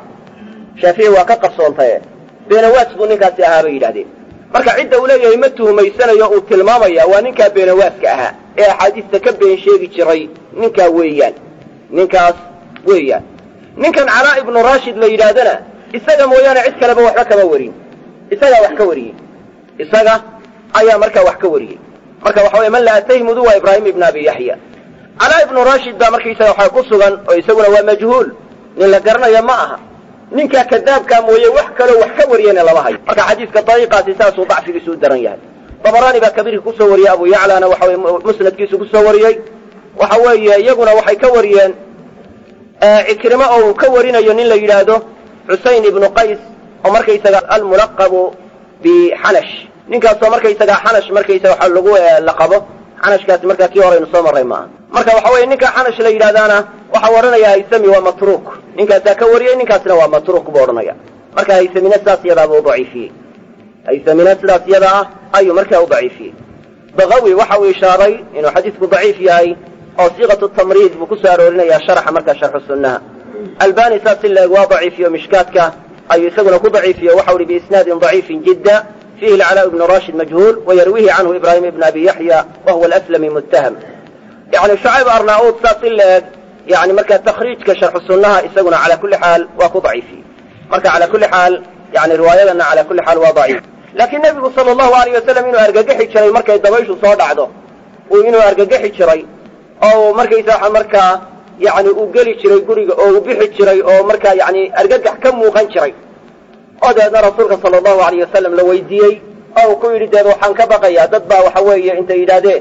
Shaafici waa ka qarsoontaye beenawaas buu ninkaasi ahaa bay yidhahdeen. Marka cidda uu leeyahay ma tuhumaysanayo uu tilmaamaya waa ninkaa beenawaaska ahaa ee axaadiista ka been sheegi jiray ninkaa weeyaan. Ninkaas weeyaan. Ninkan calaa ibnu rashid la yidhaahdana isaga mooyaane cid kaleba waxba kama warin isagaa wax ka wariyey isaga ayaa markaa wax ka wariyey. Marka waxa weye man laa atahimudu waa ibraahim ibnu abi yaxya calaa ibnu rashid baa markaysaga waxa ku sugan oo isaguna waa majhuul. Nin la garanaya ma aha. Ninkaa kadaabkaa mooye wax kaloo wax ka wariyana lama hayo. Marka xadiidka dariiqaasi saasuu dacfigiisu u daran yahay. Dabaraani baa kabiirka ku soo wariyey abu yaclana waxa weye musnadkiisu ku soo wariyey. Waxa weeye iyaguna waxay ka wariyeen cikrimo oo uu ka warinayo nin la yidhaahdo xusayn ibnu qays oo markaysaga almulaqabu bixanash ninkaasoo markaysaga xanash markaysaga waxa lagu laqabo. Xanashkaasi markaa kii horeynu soo marray maaha marka waxa weye ninka xanash la yidhahdaana waxau odhanaya haysami waa matruuk. Ninkaasaa ka wariyey ninkaasna waa matruuk buu odhanaya. Marka haysamina sidaas iyadaaba u daciifiyey. Haysamina sidaas iyada ah ayuu markaa u daciifiyey. Bakawi waxa uu ishaaray inuu xadiidku daciif yahay oo siiqatu tamriid buu ku soo aroorinayaa sharaxa markaa sharxu sunnaha الباني ساس الله هو ضعيف ومشكاتك أي يسقنا هو ضعيف وحوري بإسناد ضعيف جدا. فيه العلاء بن راشد مجهول ويرويه عنه إبراهيم بن أبي يحيى وهو الأسلم المتهم. يعني شعيب أرناؤوط ساس الله يعني مركا تخريج كشرح السنة يسقنا على كل حال وهو ضعيف. مركا على كل حال يعني رواية لنا على كل حال وضعيف لكن النبي صلى الله عليه وسلم إنه أرجع جحي شري مركا يدبيش وصاد عدو وإنه أرجع جحي شري. أو مركا يسرح مركا يعني أقولي شري قريقة أو بيحي شري أو مركا يعني أرجع كم وغن شري هذا أنا رسول صلى الله عليه وسلم لو يديه أو كل ده وحن كبقى يا دبا وحوي أنت إذا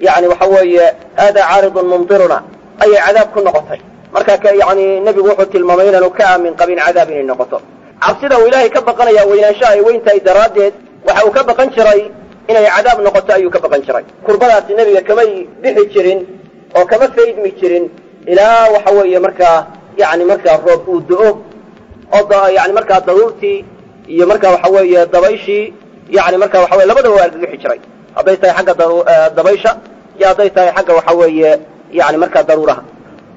يعني وحوي هذا عارض منطرنا أي عذاب كنا قطعي مركا يعني النبي وحد المميين لو كان من قبيل عذاب النقطة عبسنا وإلهي كبقنا يا وين شاي وين تيد رادد وحو كبقن شري إن عذاب النقطة أيو كبقن شري كربلات النبي كمي بيحي شرين أو كمثيد مي شرين ilaa waxa weeye markaa yani markaa roob uu do-o oo yani markaa daruurtii iyo marka waxa weeye dabayshii yani marka waxa weye labadaba waa argagixi jiray hadday tahay xagga dabaysha iyo hadday tahay xagga waxa weeye yani markaa daruuraha.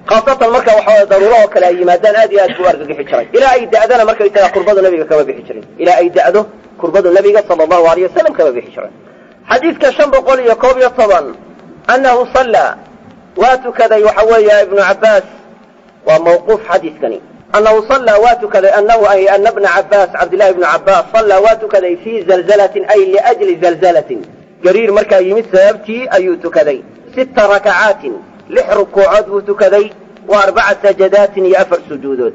Khaasatan marka waxa weye daruuro oo kale ay yimaadaan aad iyo aad buu argagixi jiray ilaa ay da'dana markaysaga kurbadu nabiga kama bixi jirin. Ilaa ay da'do kurbadu nabiga sala allahu alayh wasalam kama bixi jiray xadiidka shan boqol iyo koob iyo toban annahu sallaa waa tukaday waxa weeye ibnu cabbaas. Waa mawquuf xadiidkani annahu sallaa waa tukaday anahu ay ana bna cabbaas cabdillahi ibnu cabbaas sallaa waa tukaday fii zalzalatin ay liajli zalzalatin. Gariir markaa yimid sababtii ayuu tukaday. Sita rakacaatin lix rukuucood buu tukaday. Wa arbaca sajadaatin iyo afar sujuudood.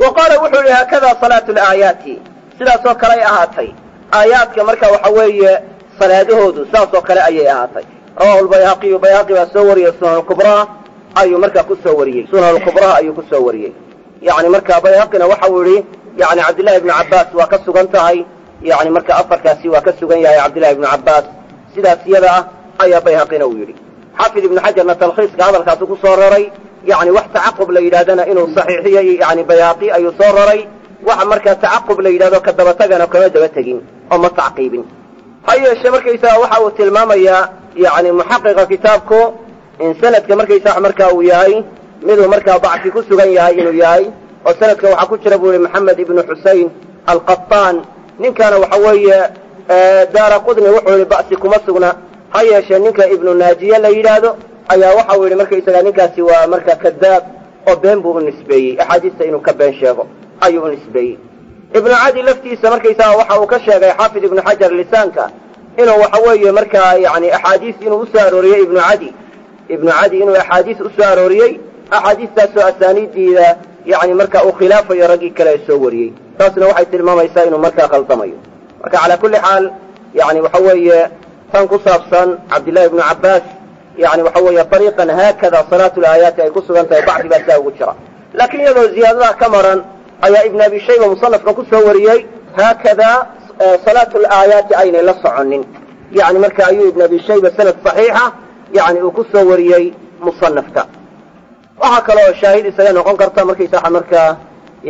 Wa qaala wuxuu yihi haakadaa salaatu laayaati sidaasoo kaley ahaatay. Aayaadka marka waxa weeye salaadahoodu saasoo kale ayay ahaatay rawahu lbayhaqiyu bayhaqi baa soo wariyey sunan kubraa ayuu markaa ku soo wariyey. Sunan kubraa ayuu ku soo wariyey. Yani marka bayhaqina waxau yihi yani cabdillahi ibnu cabbaas waa ka sugan tahay. Yani marka afarkaasi waa ka sugan yahay cabdillahi ibnu cabbaas. Sidaas iyada ah ayaa bayhaqina uu yidhi. Xaafid ibnu xajarna talkhiiska hadalkaasu ku soo raray yani wax tacaqub la yidhahdana inuu saxiixiyey yani bayhaqi ayuu soo raray. Waxa markaa tacaqub la yidhahdo ka dabatagana kama daba tegin oo ma tacqiibin ha yeeshe markaysaga waxa uu tilmaamayaa yani muxaqiqa kitaabku in sanadka markaysaga marka uu yahay miduu markaa dacfi ku sugan yahay inuu yahay oo sanadka waxaa ku jira buu yihi maxamed ibnu xusein alqataan ninkaana waxa weeye daara qudni wuxuu yihi ba'si kuma sugna. Ha yeeshee ninka ibnu naajiye la yidhaahdo ayaa waxa uu yidhi markaysaga ninkaasi waa marka kadaab oo been buu u nisbeeyey axaadiista inuu ka been sheego ayuu u nisbeeyey ibnu cadi laftiisa markaysaga waxa uu ka sheegay xaafid ibnu xajar lisaanka inuu waxa weeye markaa yani axaadiis inuu u soo arooriyey ibnu cadi. Ibnu cadi inuu axaadiis u soo arooriyey axaadiistaasoo asaaniiddiida yani marka uu khilaafayo raggii kale soo wariyey. Taasna waxay tilmaamaysaa inuu markaa khaldamayo marka calaa kulli xaal yani waxa weeye tan ku saabsan cabdillahi ibnu cabbaas yani waxa weeye ariiqan haakada salaatu laayaati ay ku sugan tahay bacdi baa saa ugu jira. Laakiin iyadoo ziyaadadaha ka maran ayaa ibn abi shayba musanafka ku soo wariyey haakada salaatu laayaati aynay la soconin yani marka ayuu ibn abi shayba sanad saxiixa yani uu ku soo wariyey musanafka waxaa kaloo shaahid isaga noqon karta markaysaa markaa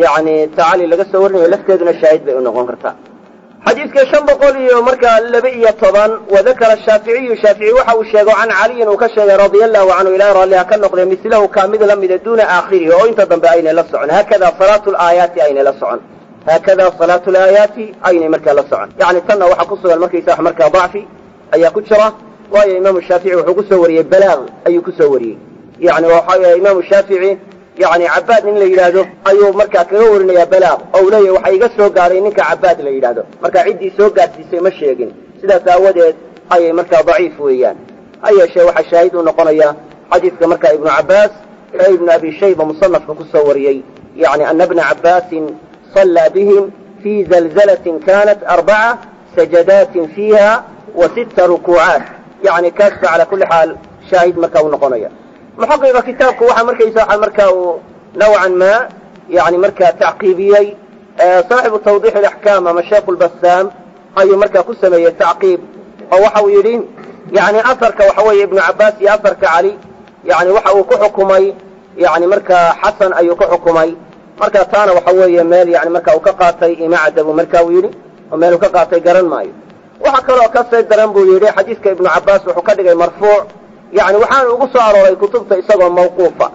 yani tacali laga soo warinayo lafteeduna shaahid bay u noqon kartaa xadiidka shan boqol iyo markaa laba iyo toban wadakara shaaficiyu shaafici waxa uu sheego can caliyin uu ka sheegay radia allahu canhu ilahi raalliha ka noqdee mislahu kaa mid la mida duuna aakhirihi. Oo inta dambe aynay la socon. Haakada salaatu laayaati aynay la socon. Haakada salaatu laayaati aynay markaa la socon. Yani tanna waxaa ku sugan markaysa markaa dacfi ayaa ku jira waayo imaamu shaafici wuxuu ku soo wariyey balaaq ayuu ku soo wariyey. Yani waxa imaamu shaafici yani cabaad nin la yidhaahdo ayuu markaa kaga warinayaa balaaq oo uu leeyahy waxa iga soo gaaray ninka cabaad la yidhaahdo. Marka ciddii soo gaadsiisay ma sheegin. Sidaas aawadeed ayay markaa daciif weeyaan. Ha yeeshee waxaa shaahid u noqonaya xadiidka markaa ibnu cabbaas ee ibnu abi shayba musanafka ku soo wariyey. Yani ana bna cabbaasin صallaa bihim fii zalzalatin kanat arbaca sajadaatin fiiha wa sita rukuucaat. Yani kaas ba calaa kulli xaal shaahid markaa u noqonaya muxaqiqa kitaabku? Waxaa markaysa marka uu nawcan ma yani markaa tacqiibiyey saaxibu tawdix alaxkaam ama sheikhu lbasaam ayuu markaa ku sameeyey tacqiib. Oo waxa uu yidhi yani asarka waxa weeye ibnu cabbaas iyo asarka cali yani waxa uu ku xukumay yani markaa xasan ayuu ku xukumay. Marka taana waxa weeye meel yani marka uu ka qaatay imacdabu marka uu yidhi oo meel uu ka qaatay garan maayo. Waxa kaloo ka say daran buu yidhi xadiidka ibnu cabbaas wuxuu ka dhigay marfuuc yani waxaana ugu soo arooray kutubta isagoo mawquufa.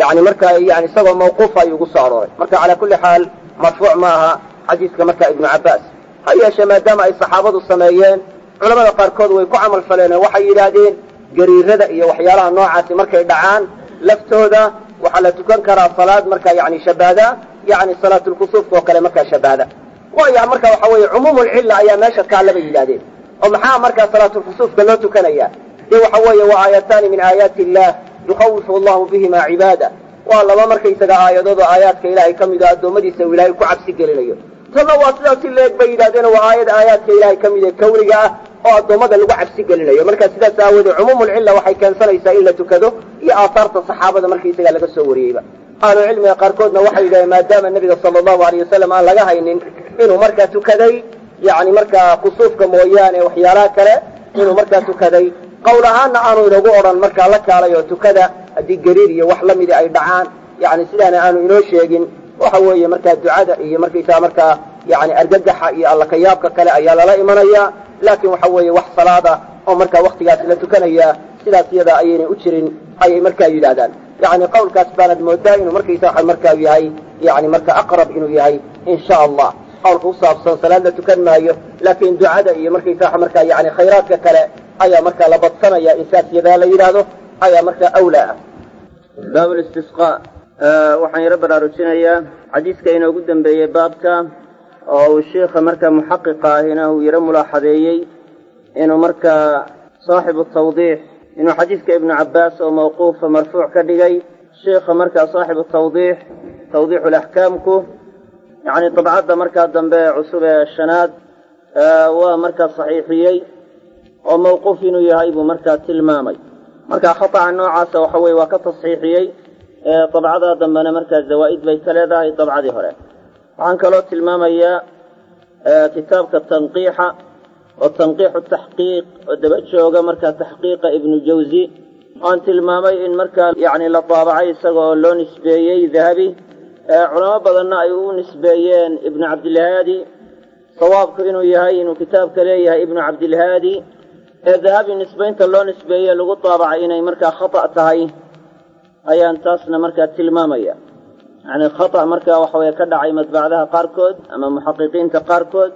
Yani marka yani isagoo mawquufa ayuu ugu soo arooray. Marka calaa kulli xaal marfuuc ma aha xadiidka marka ibnu cabbaas. Ha yeeshee maadaama ay saxaabadu sameeyeen culamada qaarkood way ku camal faleen waxay yidhaahdeen gariirada iyo waxyaalaha noocaasi markay dhacaan laftooda waxaa la tukan karaa salaad marka yani shabaada yani salaatulkusuufka oo kale markaa shabaada. Waayo marka waxa weeye cumuumulcilla ayaa meesha kaala bay yidhahdeen oo maxaa markaa salaatulkusuufka loo tukanaya dee waxa weeye waa aayataani min aayaati illah yukhawifu allahu bihima cibaada. Waa laba markaysaga aayadood oo aayaadka ilaahay ka mid a addoommadiisa uu ilaahay ku cabsi gelinayo. Tanna waa sidaasi leeg bay yidhahdeen waa aayad aayaadka ilaahay ka mid ee kawniga ah oo addoommada lagu cabsi gelinayo. Marka sidaas aawoodee cumuumulcilla waxay keensanaysaa in la tukado iyo aathaarta saxaabada markaysaga laga soo wariyeyba. Ahlu cilmiga qaarkoodna waxay yidhahdeen maadaama nebiga sala allahu alayh wasalam aan laga haynin inuu markaa tukaday yani markaa kusuufka mooyaane waxyaalaha kale inuu markaa tukaday qowl ahaanna aanu inagu odhan markaa la kaalay oo tukada haddii gariir iyo wax lamidi ay dhacaan yani sidaana aanu inoo sheegin waxa weeye markaa ducada iyo markaysaa markaa yani argagaxa iyo allakayaabka kale ayaa lala imanaya. Laakiin waxa weeye wax salaada oo markaa waktigaasi la tukanaya sidaas iyada ayaynay u jirin ayay markaa yidhaahdaan. Yani qawlkaas baanad moodaa inuu markaysaa markaa yahay yani marka aqrab inuu yahay in sha allah qawlka usaabsan salaad la tukan laakiin ducada iyo markaysaa markaa yani khayraadka kale ayaa markaa la badsanaya in la yidhaahdo ayaa markaa awlaa ah. Baab istisqa waxaan yaro baraarujinayaa xadiiska inoogu dambeeyey baabka oo uu sheikha markaa muxaqiqa ahina uu yaro mulaaxadeeyey inuu markaa saaxibu tawdiix inuu xadiiska ibnu cabbaas oo mawquufa marfuuc ka dhigay sheikha markaa saaxibu tawdiix tawdiixu laxkaamku yani dabcadda markaa dambe cusub ee shanaad waa markaa saxiixiyey oo mawquuf inuu yahay buu markaa tilmaamay. Marka khataca noocaasa waxa weye waa ka tasxiixiyey dabcadaa dambena markaa zawaa'id bay ka leedahay dabcadii hore. Waxaan kaloo tilmaamayaa kitaabka tanqiixa oo tanqiixu taxqiiq oo daba jooga markaa taxqiiqa ibnu jawzi. Oan tilmaamay in markaa yani la daabacay isaga oo loo nisbeeyey dahabi culamo badanna ay u nisbeeyeen ibnu cabdilhaadi sawaabku inuu yahay inuu kitaabka leeyahay ibnu cabdilhaadi ee dahabi nisbaynta loo nisbeeye lagu daabacay inay markaa khata' tahay ayaan taasna markaa tilmaamaya. Yacni khata' markaa waxa ka dhacay madbacdaha qaarkood ama muxaqiqiinta qaarkood.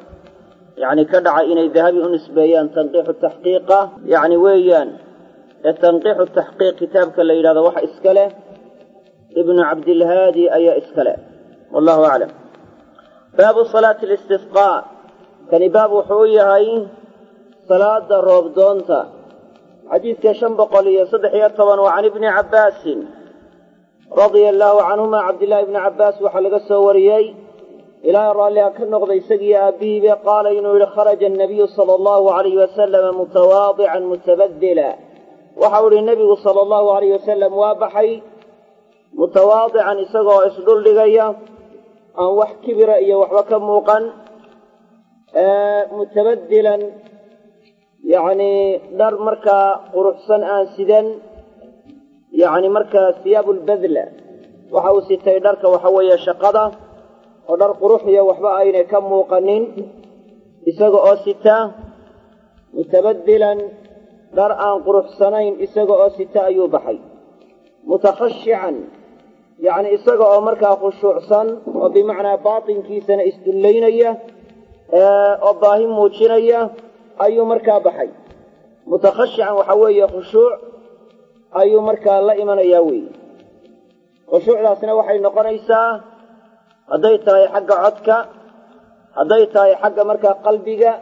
Yacni ka dhacay inay dahabi u nisbeeyaan tanqiixu taxqiiqa. Yacni weeyaan ee tanqiixu taxqiiq kitaabka la yidhahdo waxa iska leh ibnu cabdilhaadi ayaa iska leh wallahu aclam baabu salaati listisqaa kani baab wuxuu u yahay salaada roobdoonta. Xadiidka shan boqol iyo saddex iyo toban waa can ibni cabbaasin. Radia allaahu canhuma cabdillaahi ibni cabbaas waxaa laga soo wariyey ilaahay raalliha ka noqday isagiiyo aabbihiibe qaala inuu yihi kharaja annabiyu sala allahu alayhi wasalama mutawaadican mutabadila waxau ihi nebigu sala allahu alayh wasalam waa baxay mutawaadican isagoo isdhuldhigaya aan wax kibira iyo waxba ka muuqan mutabadilan yacni dhar markaa quruxsan aan sidan yacni markaa siyaabu lbadla waxa uu sitay dharka waxa weeye shaqada oo dhar quruxiyo waxba aynay ka muuqanin isaga oo sita mutabadilan dhar aan quruxsanayn isaga oo sita ayuu baxay. Mutakhashican yacni isaga oo markaa khushuucsan oo bimacnaa baatinkiisana isdullaynaya oo baahi muujinaya ayuu markaa baxay. Mutakhashican waxa weeye khushuuc ayuu markaa la imanayaa weeye. Khushuucdaasna waxay noqonaysaa hadday tahay xagga codka hadday tahay xagga markaa qalbiga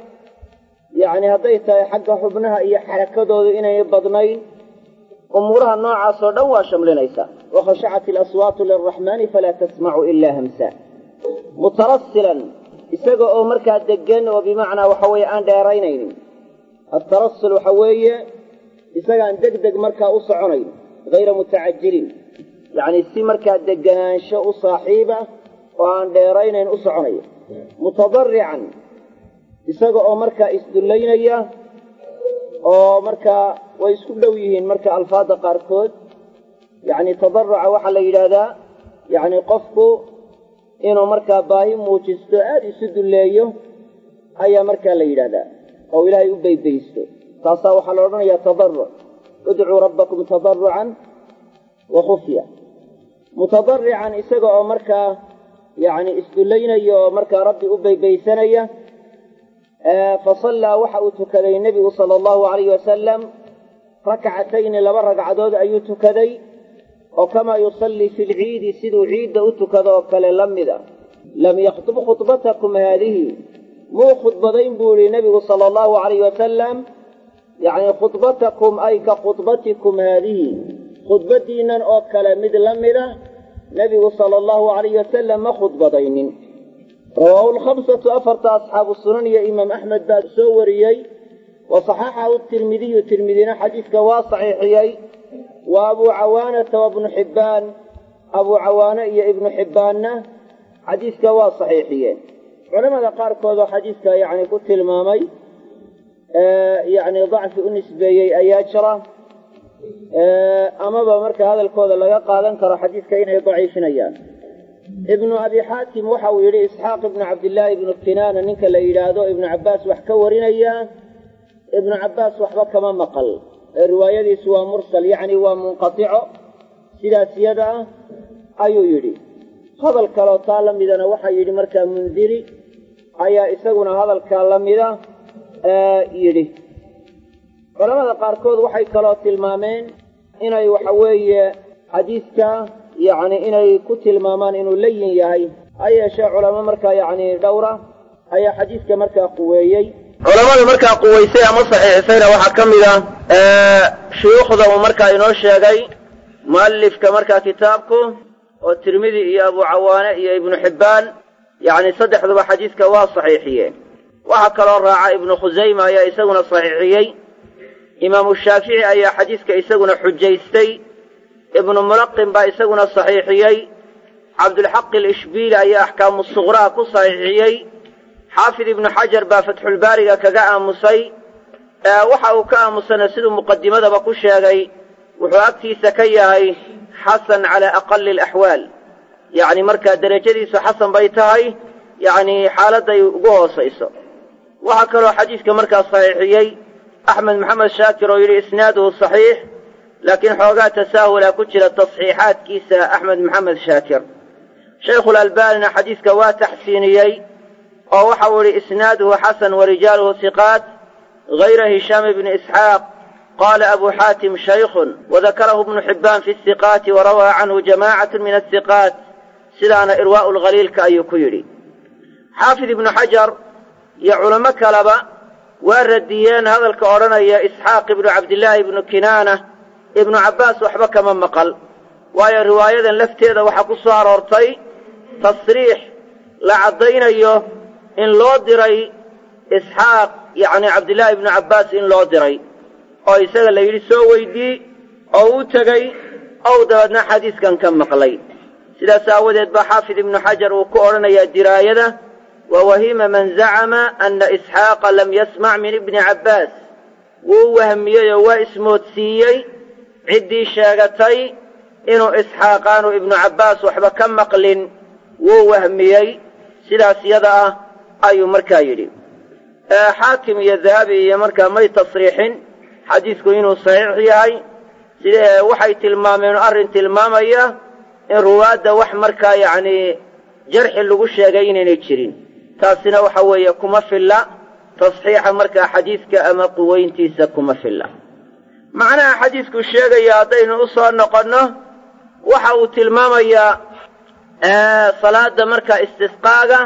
yacni hadday tahay xagga xubnaha iyo xarakadooda inay badnayn umuuraha noocaas oo dhan waa shamlinaysaa wakhashacat ilaswaatu lilraxmaani falaa tasmacu ilaa hamsa mutarasilan isaga oo markaa degan oo bimacnaa waxa weeye aan dheeraynaynin altarasul waxa weeye isagaan deg deg markaa u soconayn hayra mutacajilin yacni si markaa deganaansho u saaxiiba oo aan dheeraynayn u soconaya mutadarican isaga oo markaa isdullaynaya oo markaa way isku dhow yihiin marka alfaadda qaarkood yacni tadaruca waxaa la yidhaahdaa yacni qofku inuu markaa baahi muujisto aada isu dulleeyo ayaa markaa la yidhaahdaa. Oo ilaahay u baybaysto taasaa waxaa la odhanayaa tadaruc udcuu rabbakum tadarucan wa khufya. Mutadarican isaga oo markaa yacni isdullaynaya oo markaa rabbi u baybaysanaya fasallaa waxa uu tukaday nebigu sala allahu alayh wasalam rakcatayni laba ragcadood ayuu tukaday oo kamaa yusallii fi lciidi siduu ciidda u tukado oo kale la mid a lam yakhtub khudbatakum haadihi. Muu khudbadayn buu yihi nebigu sala allahu alayh wasalam yacni khudbatakum ay ka khudbatikum haadihi. Khudbaddiinnan oo kale mid la mida nebigu sala allahu alayh wasalam ma khudbadaynin. Rawaahu lkhamsatu afarta asxaabu sunan iyo imaam axmed baa soo wariyey wa saxaxahu tirmidiyu tirmidina xadiidka waa saxiixiyey wa abuu cawaanata wa ibnu xibbaan. Abuu cawaane iyo ibnu xibbaanna xadiidka waa saxiixiyeen culamada qaarkood oo xadiidka yacni ku tilmaamay yacni dacfi u nisbeeyey ayaa jira. Amaba marka hadalkooda laga qaadan karo xadiidka inay daciifinayaan. Ibnu abi xaatim waxa uu yidhi isxaaq ibnu cabdillaahi ibnu kinaana ninka la yidhaahdo ibnu cabbaas wax ka warinaya. Ibnu cabbaas waxba kama maqal riwaayadiisu waa mursal yacni waa munqatico. Sidaas yada ah ayuu yidhi. Hadal kaloo taa la midana waxaa yidhi markaa mundiri ayaa isaguna hadalkaa la mida yidhi. Culamada qaarkood waxay kaloo tilmaameen inay waxa weeye xadiidka yacni inay ku tilmaamaan inuu layin yahay. Ha yeeshee culamo markaa yacni dhowra ayaa xadiidka markaa quweeyey culamada markaa quwaysay ama saxiixisayna waxaa ka mid ah shuyuukhda uu markaa inoo sheegay mu'alifka markaa kitaabku oo tirmidi iyo abu cawaane iyo ibnu xibbaan yacni saddexduba xadiidka waa saxiixiyeen. Waxaa kaloo raaca ibnu khusayma ayaa isaguna saxiixiyey imaamu shaafici ayaa xadiidka isaguna xujaystay ibnu mulaqin baa isaguna saxiixiyey cabdulxaqi alishbiili ayaa axkaamu suqraa ku saxiixiyey xaafid ibnu xajar baa fatxulbaariga kaga aamusay. Waxa uu ka aamusana siduu muqadimadaba ku sheegay wuxuu agtiisa ka yahay xasan calaa aqali alaxwaal. Yacni markaa derajadiisu xasan bay tahay yacni xaaladday ugu hoosayso. Waxaa kaloo xadiidka markaa saxiixiyey axmed maxamed shaakir oo yidhi isnaaduhu saxiix laakiin xoogaa tasaahula ku jira tasxiixaadkiisa axmed maxamed shaakir. Shaykhulalbaanina xadiidka waa taxsiiniyey oo waxau idhi isnaaduhu xasan wa rijaaluhu hiqaat gayra hishaam ibni isxaaq qaala abu xaatim shaykhun wadakarahu ibnu xibbaan fi hiqaati warawaa canhu jamaacatu min ahiqaat sidaana irwaa'u lkhaliilka ayuu ku yidhi. Xaafid ibnu xajar iyo culamo kaleba waa radiyeen hadalka odhanaya isxaaq ibnu cabdillaahi ibnu kinaana ibnu cabbaas waxba kama maqal waayo riwaayadan lafteeda waxaa ku soo aroortay tasriix la caddaynayo in loo diray isxaaq yacni cabdillaahi ibnu cabbaas in loo diray oo isaga la yidhi soo weydii oo u tegey ow dabeedna xadiiskan ka maqlay. Sidaas aawadeed baa xaafid ibnu xajar uu ku odhanayaa diraayada wa wahima man zacama ana isxaaqa lam yasmac min ibni cabbaas. Wuu wahmiyey oo waa ismoodsiiyey ciddii sheegatay inuu isxaaqaanu ibnu cabbaas waxba ka maqlin. Wuu wahmiyey sidaas yada ah ayuu markaa yidhi. Xaakim iyo dahabi iyo markaa may tasriixin xadiisku inuu saxiix yahay. Waxay tilmaameen arrin tilmaamaya in ruwaadda wax markaa yacni jarxi lagu sheegay inaynay jirin. Taasina waxa weeye kuma filla tasxiixa markaa xadiidka ama quweyntiisa kuma filla. Macnaha xadiisku sheegaya haddaynu u soo noqonno waxa uu tilmaamayaa salaada markaa istisqaaga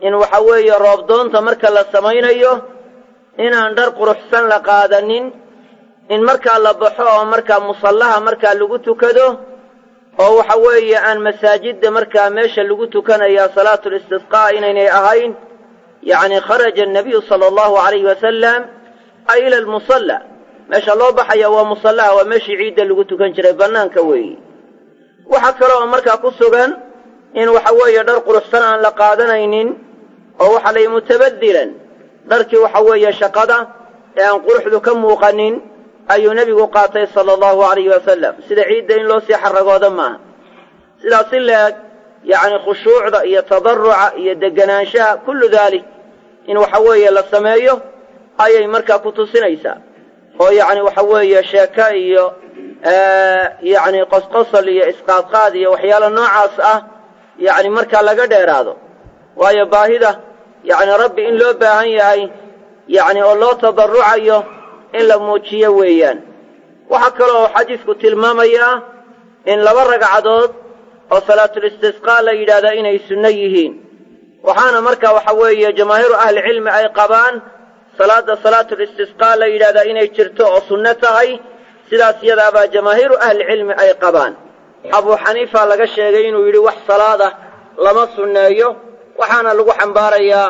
in waxa weeye roobdoonta marka la samaynayo inaan dhar quruxsan la qaadanin in markaa la baxo oo markaa musallaha markaa lagu tukado oo waxa weeye aan masaajidda markaa meesha lagu tukanaya salaatu listisqaa inaynay ahayn yacni kharaja annabiyu sala allahu alayhi wasalam ay ila almusalla. Meesha loo baxaya waa musallaha waa meeshii ciidda lagu tukan jiray bannaanka weeyi waxaa kale oo markaa ku sugan in waxa weeye dhar quruxsan aan la qaadanaynin oo waxa layi mutabadilan dharkii waxa weeye shaqada ee aan quruxdu ka muuqanin ayuu nebigu qaatay sala allahu alayhi wasalam sida ciidda in loo sii xaragooda maaha. Sidaas si leeg yacni khushuucda iyo tadaruca iyo deganaanshaha kullu daalik in waxa weeye la sameeyo ayay markaa ku tusinaysaa. Oo yacni waxa weeye sheeka iyo yacni qosqosol iyo isqaadqaad iyo waxyaalo noocaas ah yacni markaa laga dheeraado waayo baahida yacni rabbi in loo baahan yahay yacni oo loo tadarucayo in la muujiyo weeyaan. Waxaa kaloo xadiisku tilmaamayaa in laba ragcadood oo salaatulistisqaa la yidhahdaa inay sunno yihiin. Waxaana marka waxa weeye jamaahiiru ahlicilmi ay qabaan salaadda salaatulistisqaa la yidhahdaa inay jirto oo sunno tahay sidaas yadaabaa jamaahiiru ahlicilmi ay qabaan. Abuu xaniifa laga sheegay inuu yidhi wax salaadah lama sunneeyo waxaana lagu xambaarayaa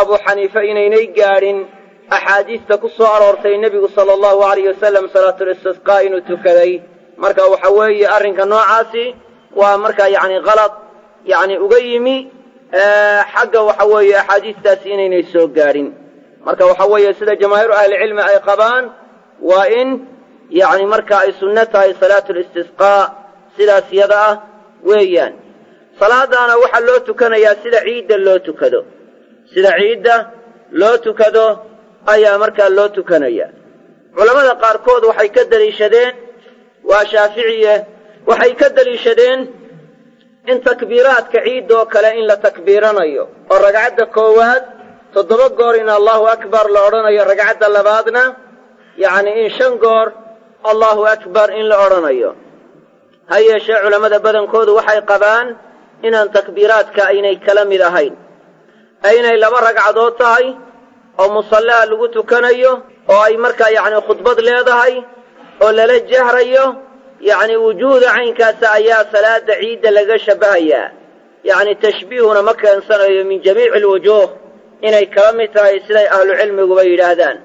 abuu xaniife inaynay gaadhin axaadiista ku soo aroortay nebigu sala allahu alayh wasalam salaatulistisqaa inuu tukaday. Marka waxa weeye arrinka noocaasi waa markaa yacni kalad yacni uga yimi xagga waxa weeye axaadiistaasi inaynay soo gaadhin. Marka waxa weeye sida jamaahiiru ahlicilmi ay qabaan waa in yacni marka ay sunno tahay salaatulistisqaa sidaas yada ah weeyaan salaadaana waxaa loo tukanayaa sida ciidda loo tukado. Sida ciidda loo tukado ayaa markaa loo tukanaya. Culammada qaarkood waxay ka deliishadeen waa shaaficiye waxay ka deliishadeen in takbiiraadka ciiddoo kale in la takbiiranayo oo ragcadda koowaad toddoba goor in allahu akbar la odhanayo ragcadda labaadna yacni in shan goor allahu akbar in la odhanayo. Ha yeeshee culammada badankoodu waxay qabaan inaan takbiiraadka aynay kala mid ahayn. Ee inay laba ragcadood tahay oo musallaha lagu tukanayo oo ay markaa yacni khudbad leedahay oo lala jahrayo yacni wujuuda caynkaasa ayaa salaada ciidda laga shabbahayaa yacni tashbiihuna ma keensanayo min jamiici alwujuuh inay kala mid tahay siday ahlucilmiguba yidhaahdaan.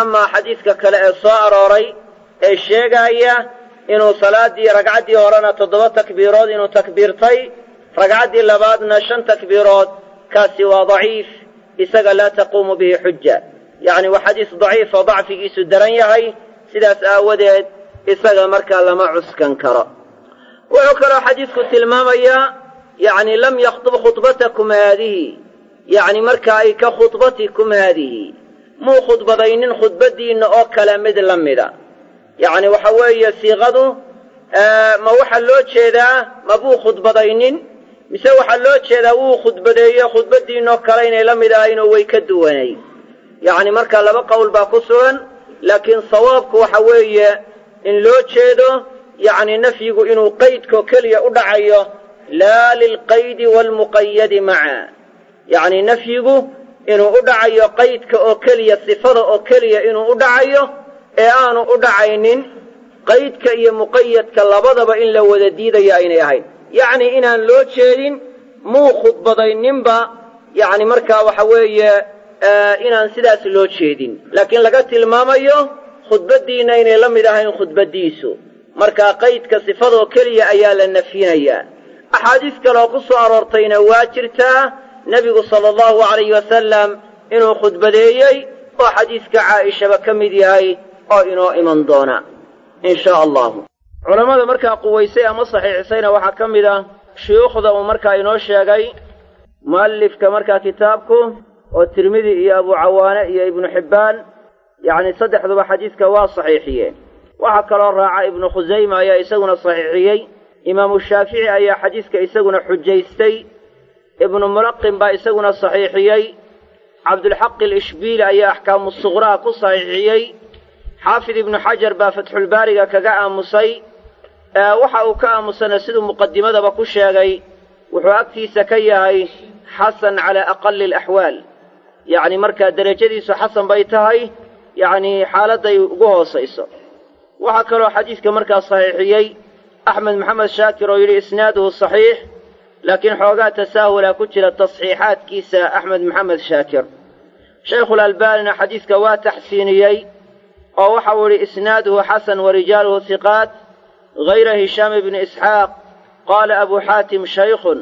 Amaa xadiidka kale ee soo arooray ee sheegaaya inuu salaaddii ragcaddii horena toddoba takbiirood inuu takbiirtay ragcaddii labaadna shan takbiirood kaasi waa daciif isaga laa taquumu bihi xuja yacni waa xadiis daciif oo dacfigiisu daran yahay sidaas aawadeed isaga markaa lama cuskan karo. Wuxuu kaloo xadiisku tilmaamayaa yacni lam yakhtub khudbatakum haadihi. Yacni marka ay ka khudbatikum haadihi. Muu khudbadaynin khudbaddiinna oo kale mid la mida. Yacni waxa weeye siiqadu ma waxaa loo jeedaa mabuu khudbadaynin mise waxaa loo jeedaa wuu khudbadeeye khudbaddiinoo kale inay la mid ahaynoo way ka duwanay yacni markaa laba qowl baa ku sugan laakiin sawaabku waxa weeye in loo jeedo yacni nafyigu inuu qaydkoo keliya u dhacayo laa lilqaydi waalmuqayadi maca. Yacni nafyigu inuu u dhacayo qaydka oo keliya sifada oo keliya inuu u dhacayo ee aanu u dhacaynin qaydka iyo muqayadka labadaba in la wada diidaya aynay ahayn yacni inaan loo jeedin muu khudbadayninba yacni markaa waxa weeye inaan sidaas loo jeedin. Laakiin laga tilmaamayo khudbaddiinna inay la mid ahayn khudbaddiisu. Markaa qaydka sifadoo keliya ayaa la nafyinayaa axaadiis kaleoo ku soo aroortayna waa jirtaa nebigu sala allahu alayhi wasalam inuu khudbadeeyey oo xadiiska caa'ishaba ka mid yahay oo inoo iman doona. In shaa allahu culammada markaa quwaysay ama saxiixisayna waxaa ka mid ah shuyuukhda uu markaa inoo sheegay mu'allifka markaa kitaabku oo tirmidi iyo abu cawaane iyo ibnu xibbaan yacni saddexduba xadiiska waa saxiixiyeen. Waxaa kaloo raaca ibnu khusayma ayaa isaguna saxiixiyey imaamu shaafici ayaa xadiiska isaguna xujaystay ibnu mulaqin baa isaguna saxiixiyey cabdulxaq alishbiili ayaa axkaamu suqraa ku saxiixiyey xaafid ibnu xajar baa fatxulbaariga kaga aamusay waxa uu ka aamusana siduu muqadimadaba ku sheegay wuxuu agtiisa ka yahay xasan calaa aqali alaxwaal yacni markaa derajadiisu xasan bay tahay yacni xaaladday ugu hoosayso. Waxaa kaloo xadiiska markaa saxiixiyey axmed maxamed shaakir oo yidhi isnaaduhu saxiix laakiin xoogaa tasaahulaa ku jira tasxiixaadkiisa axmed maxamed shaakir. Shaykhulalbaanina xadiiska waa taxsiiniyey oo waxa uu yidhi isnaaduhu xasan wa rijaaluhu hiqaat hayra hishaam ibni isxaaq qaala abu xaatim shaykhun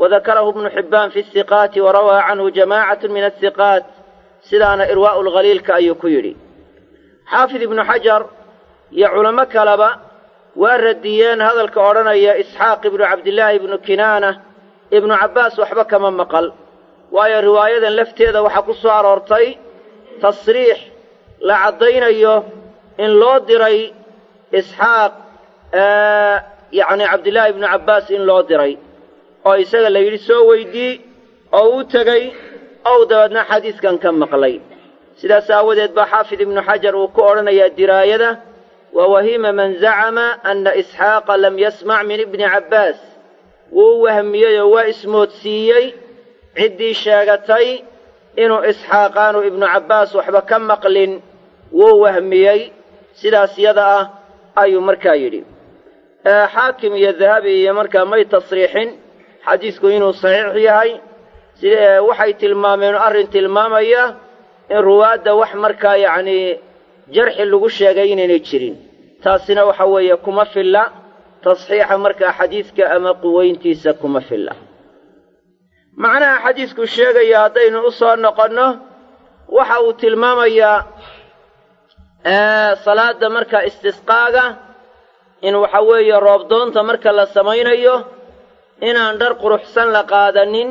wadakarahu ibnu xibbaan fi hiqaati warawaa canhu jamaacatu min ahiqaat sidaana irwaa'u lkhaliilka ayuu ku yidhi xaafid ibnu xajar iyo culamo kaleba waa radiyeen hadalka odhanaya isxaaq ibnu cabdillaahi ibnu kinaana ibnu cabbaas waxba kama maqal waayo riwaayadan lafteeda waxaa ku soo aroortay tasriix la caddaynayo in loo diray isxaaq yacni cabdillaahi ibnu cabbaas in loo diray oo isaga la yidhi soo weydii oo uu tegey ow dabeedna xadiiskan ka maqlay. Sidaas aawadeed baa xaafid ibnu xajar uu ku odhanayaa diraayada wa wahima man zacama anna isxaaqa lam yasmac min ibni cabbaas. Wuu wahmiyey oo waa ismoodsiiyey ciddii sheegatay inuu isxaaq aanu ibnu cabbaas waxba ka maqlin. Wuu wahmiyey sidaas yada ah ayuu markaa yidhi xaakim iyo dahabi iyo markaa may tasriixin xadiisku inuu saxiix yahay. Waxay tilmaameen arrin tilmaamaya in ruwaadda wax markaa yacnii jarxi lagu sheegay inaynay jirin. Taasina waxa weeye kuma filla. Tasxiixa markaa xadiiska ama quweyntiisa kuma filla. Macnaha xadiisku sheegaya haddaynu u soo noqonno waxa uu tilmaamayaa salaada markaa istisqaaga in waxa weeye roobdoonta marka la samaynayo inaan dhar quruxsan la qaadanin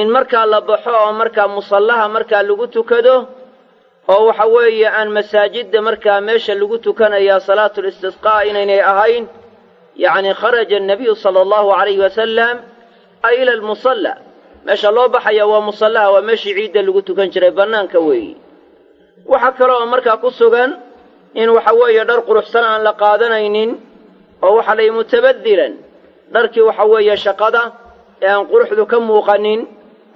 in markaa la baxo oo markaa musallaha markaa lagu tukado oo waxa weeye aan masaajidda markaa meesha lagu tukanayaa salaatulistisqaa inaynay ahayn yacni kharaja annabiyu sala allahu calayhi wasalam ay ila almusalla. Meesha loo baxaya waa musallaha waa meeshii ciidda lagu tukan jiray bannaanka weeyi. Waxaa kale oo markaa ku sugan in waxa weeye dhar quruxsan aan la qaadanaynin oo waxaa la yidhi mutabadilan dharkii waxa weeye shaqada ee aan quruxdu ka muuqanin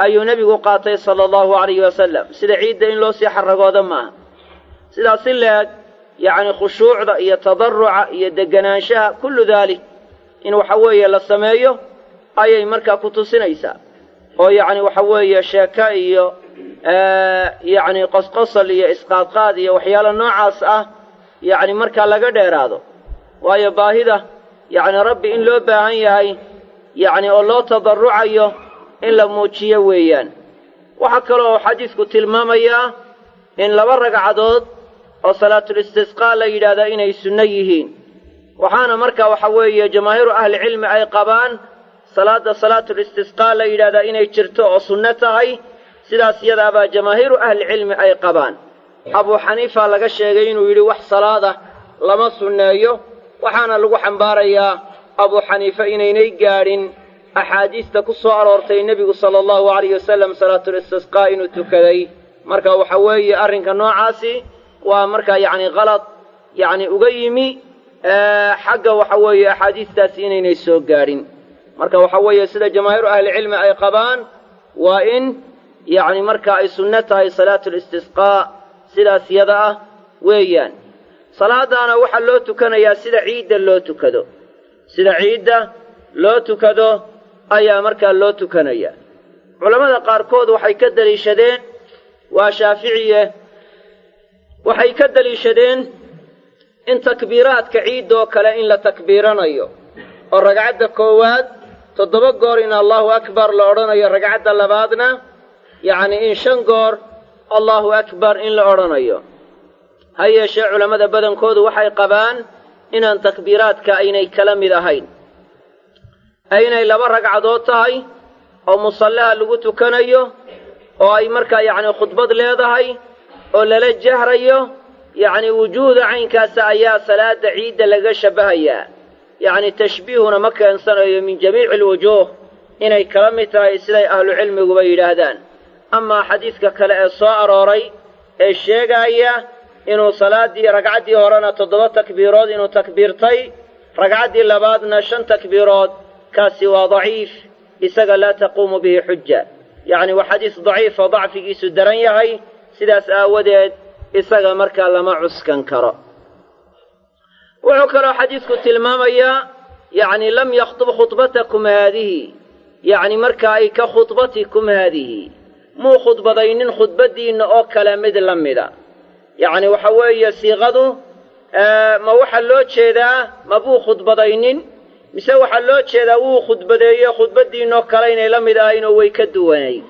ayuu nebigu qaatay sala allahu calayhi wasalam sida ciidda in loo sii xaragooda maaha. Sidaas si leeg yacni khushuucda iyo tadaruca iyo deganaanshaha kullu daalik in waxa weeye la sameeyo ayay markaa ku tusinaysaa. Oo yacni waxa weeye sheeka iyo yacni qosqosol iyo isqaadqaad iyo waxyaalo noocaas ah yacni markaa laga dheeraado. Waayo baahida yacni rabbi in loo baahan yahay yacni oo loo tadarrucayo in la muujiyo weeyaan. Waxaa kaloo xadiisku tilmaamayaa in laba ragcadood oo salaatulistisqaa la yidhaahdaa inay sunno yihiin. Waxaana markaa waxa weeye jamaahiiru ahlicilmi ay qabaan salaadda salaatulistisqaa la yidhahdaa inay jirto oo sunno tahay. Sidaas yadaabaa jamaahiiru ahlicilmi ay qabaan abuu xaniifa laga sheegay inuu yidhi wax salaada lama sunneeyo. Waxaana lagu xambaarayaa abuu xaniife inaynay gaadhin. Axaadiista ku soo aroortay nebigu sala allahu alayh wasalam salaatulistisqaa inuu tukaday. Marka waxa weeye arrinka noocaasi waa markaa yacni kalad yacni uga yimi xagga waxa weeye axaadiistaasi inaynay soo gaadhin. Marka waxa weeye sida jamaahiiru ahlicilmi ay qabaan waa in yacni marka ay sunno tahay salaatulistisqaa sidaas yada ah weeyaan. Salaadaana waxaa loo tukanayaa sida ciidda loo tukado. Sida ciidda loo tukado ayaa markaa loo tukanaya. Culammada qaarkood waxay ka deliishadeen waa shaaficiye waxay ka deliishadeen in takbiiraadka ciiddoo kale in la takbiiranayo. Oo ragcadda koowaad toddoba goor in allahu akbar la odhanayo ragcadda labaadna yacni in shan goor allahu akbar in la odhanayo. Ha yeeshee culammada badankoodu waxay qabaan inaan takbiiraadka aynay kala mid ahayn. Aynay laba ragcadood tahay oo musallaha lagu tukanayo oo ay markaa yacni khudbad leedahay oo lala jahrayo yacni wujuuda caynkaasa ayaa salaada ciidda laga shabbahayaa yacni tashbiihuna ma keensanayo min jamiici alwujuuh inay kala mid tahay siday ahlucilmiguba yidhaahdaan amaa xadiidka kale ee soo arooray ee sheegaaya inuu salaaddii ragcaddii horena toddoba takbiirood inuu takbiirtay ragcaddii labaadna shan takbiirood kaasi waa daciif isaga laa taquumu bihi xuja yacni waa xadiis daciifoo dacfigiisu daran yahay sidaas aawadeed isaga markaa lama cuskan karo. Wuxuu kaloo xadiidku tilmaamayaa yacni lam yakhtub khudbatakum haadihi. Yacni marka ay ka khudbatikum haadihi muu khudbadaynin khudbaddiinna oo kale mid la mida. Yacni waxa weeye siiqadu ma waxaa loo jeedaa ma buu khudbadaynin mise waxaa loo jeedaa wuu khudbadeeye khudbaddiinoo kale inay la mid ahaynoo way ka duwanayd.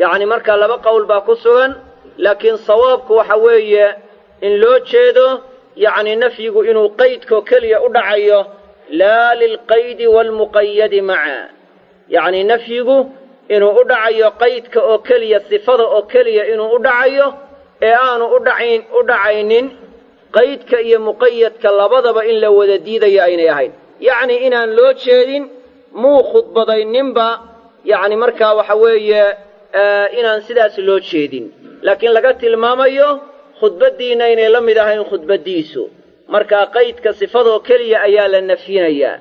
Yacni markaa laba qowl baa ku sugan laakiin sawaabku waxa weeye in loo jeedo yacni nafyigu inuu qaydkoo keliya u dhacayo laa lilqaydi waalmuqayadi maca. Yacni nafyigu inuu u dhacayo qaydka oo keliya sifada oo keliya inuu u dhacayo ee aanu udhacayn u dhacaynin qaydka iyo muqayadka labadaba in la wada diidayo aynay ahayn. Yacni inaan loo jeedin muu khudbadayninba yacni markaa waxa weeye inaan sidaas loo jeedin. Laakiin laga tilmaamayo khudbaddiinna inay la mid ahayn khudbaddiisu. Markaa qaydka sifadoo keliya ayaa la nafyinayaa.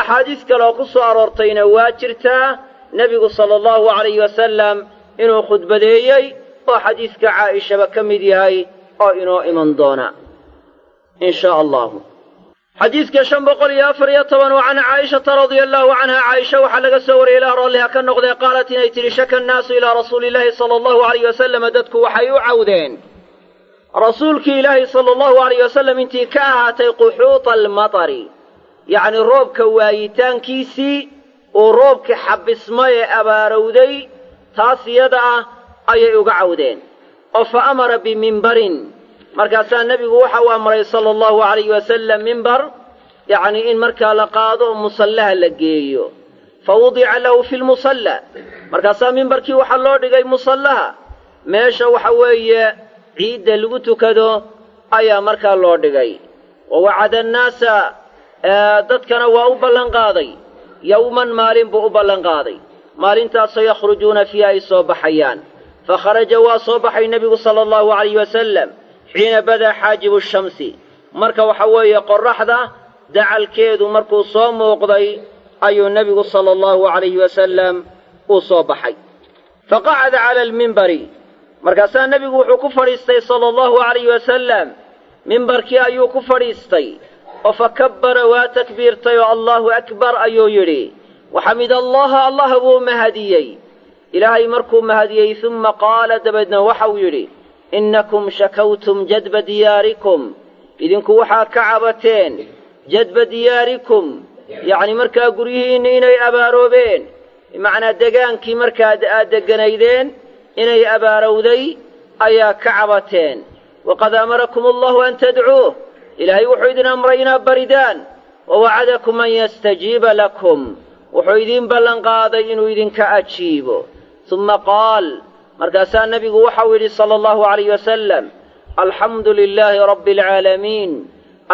Axaadiis kaleoo ku soo aroortayna waa jirtaa نبي صلى الله عليه وسلم إنه خد بديهي وحديثك وحديث كعائشة وكمديهي وإنه إمن دونا. إن شاء الله. حديث كشم بقول يا فريطة وعن عائشة رضي الله عنها عائشة وحلق سوري إلى رليها كالنقضة قالت إن يترشك الناس إلى رسول الله صلى الله عليه وسلم أددك وحيو عودين. رسولك إلهي صلى الله عليه وسلم انتكاهة قحوط المطر. يعني الروب وايتان كيسي uu roobkii xabisma ee abaarowday taas iyada ah ayay uga cawdeen. Oo fa amara bimimbarin markaasaa nebigu waxa uu amray sala allahu alayhi wasalam mimbar yacnii in markaa la qaado oo musallaha la geeyo. Fa wudica lahu fi lmusalla markaasaa mimbarkii waxaa loo dhigay musallaha. Meesha waxa weeye ciidda lagu tukado ayaa markaa loo dhigay. Wa wacada annaasa dadkana waa u ballanqaaday yowman maalin buu u ballanqaaday maalintaasoo yakhrujuuna fiiha ay soo baxayaan fa kharaja waa soo baxay nebigu sala allahu alayhi wasalam xiina badaa xaajibu shamsi marka waxa weeye qorraxda dacalkeedu markuu soo muuqday ayuu nebigu sala allahu alayhi wasalam uu soo baxay fa qacada cala almimbari markaasaa nebigu wuxuu ku fadhiistay sala allahu alayhi wasalam mimbarkii ayuu ku fadhiistay oo fa kabbara waa takbiirtay oo allahu akbar ayuu yidhi waxamid allaha allah buu mahadiyey ilaahay markuu mahadiyey uma qaala dabeedna waxau yidhi innakum shakawtum jadba diyaarikum idinku waxaa ka cabateen jadba diyaarikum yacni markaa guryihiinna inay abaaroobeen bimacnaa degaankii markaad aad degganaydeen inay abaarowday ayaa ilaahay wuxuu idin amray inaad baridaan. Wa wacadakum an yastajiiba lakum. Wuxuu idiin ballanqaaday inuu idinka ajiibo. Uma qaal markaasaa nebigu waxau yidhi sala allahu alayh wasalam alxamdu lilaahi rabbi alcaalamiin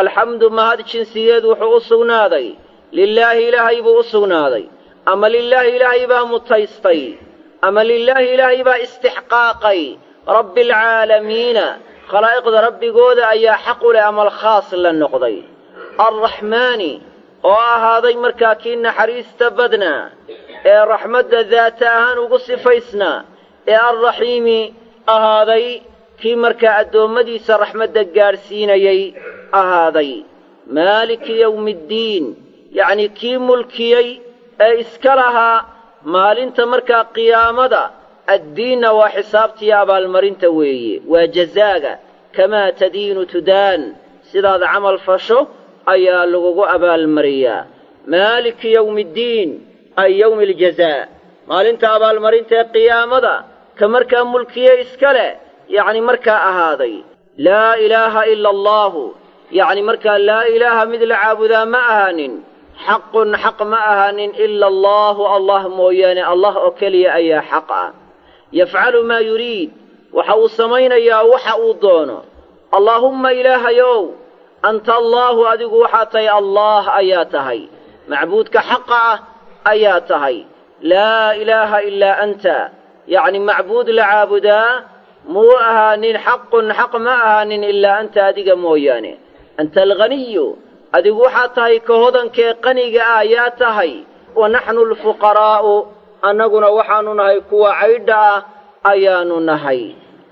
alxamdu mahad jinsiyeed wuxuu u sugnaaday. Lilaahi ilaahay buu u sugnaaday. Ama lilaahi ilaahay baa mutaystay. Ama lilaahi ilaahay baa istixqaaqay. Rabbi alcaalamiina khalaa'iqda rabbigooda ayaa xaq u leh amal khaas la noqday. Alraxmaani oo ahaaday markaa kii naxariista badnaa ee raxmadda daata ahaan ugu sifaysnaa ee alraxiimi ahaaday kii markaa addoommadiisa raxmadda gaadhsiinayay ahaaday. Maaliki yowmiiddiin yacnii kii mulkiyey ee iska lahaa maalinta markaa qiyaamada addiinna waa xisaabtiiyo abaalmarinta weeye waa jazaaga kamaa tadiinu tudaan sidaad camal fasho ayaa lagugu abaalmariyaa maaliki yowmiiddiin ay yowmi aljazaa maalinta abaalmarinta ee qiyaamada ka markaa mulkiye iska leh yacni markaa ahaaday laa ilaaha ila allaahu yacni markaa laa ilaaha mid la caabudaa ma ahaanin xaqun xaq ma ahaanin ila allaahu allah mooyaane allah oo keliya ayaa xaq ah yafcalu maa yuriid. Waxa uu samaynayaa waxa uu doono. Allaahumma ilaahayow anta allaahu adigu waxaa tahay allaah ayaa tahay. Macbuudka xaqa ah ayaa tahay. Laa ilaaha ilaa anta. Yacni macbuud la caabudaa muu ahaanin xaqun xaq ma ahaanin ilaa anta adiga mooyaane. Anta alghaniyu adigu waxaa tahay ka hodankee qaniga ah ayaa tahay. Wa naxnu alfuqaraa'u annaguna waxaannu nahay kuwa caydha ah ayaannu nahay.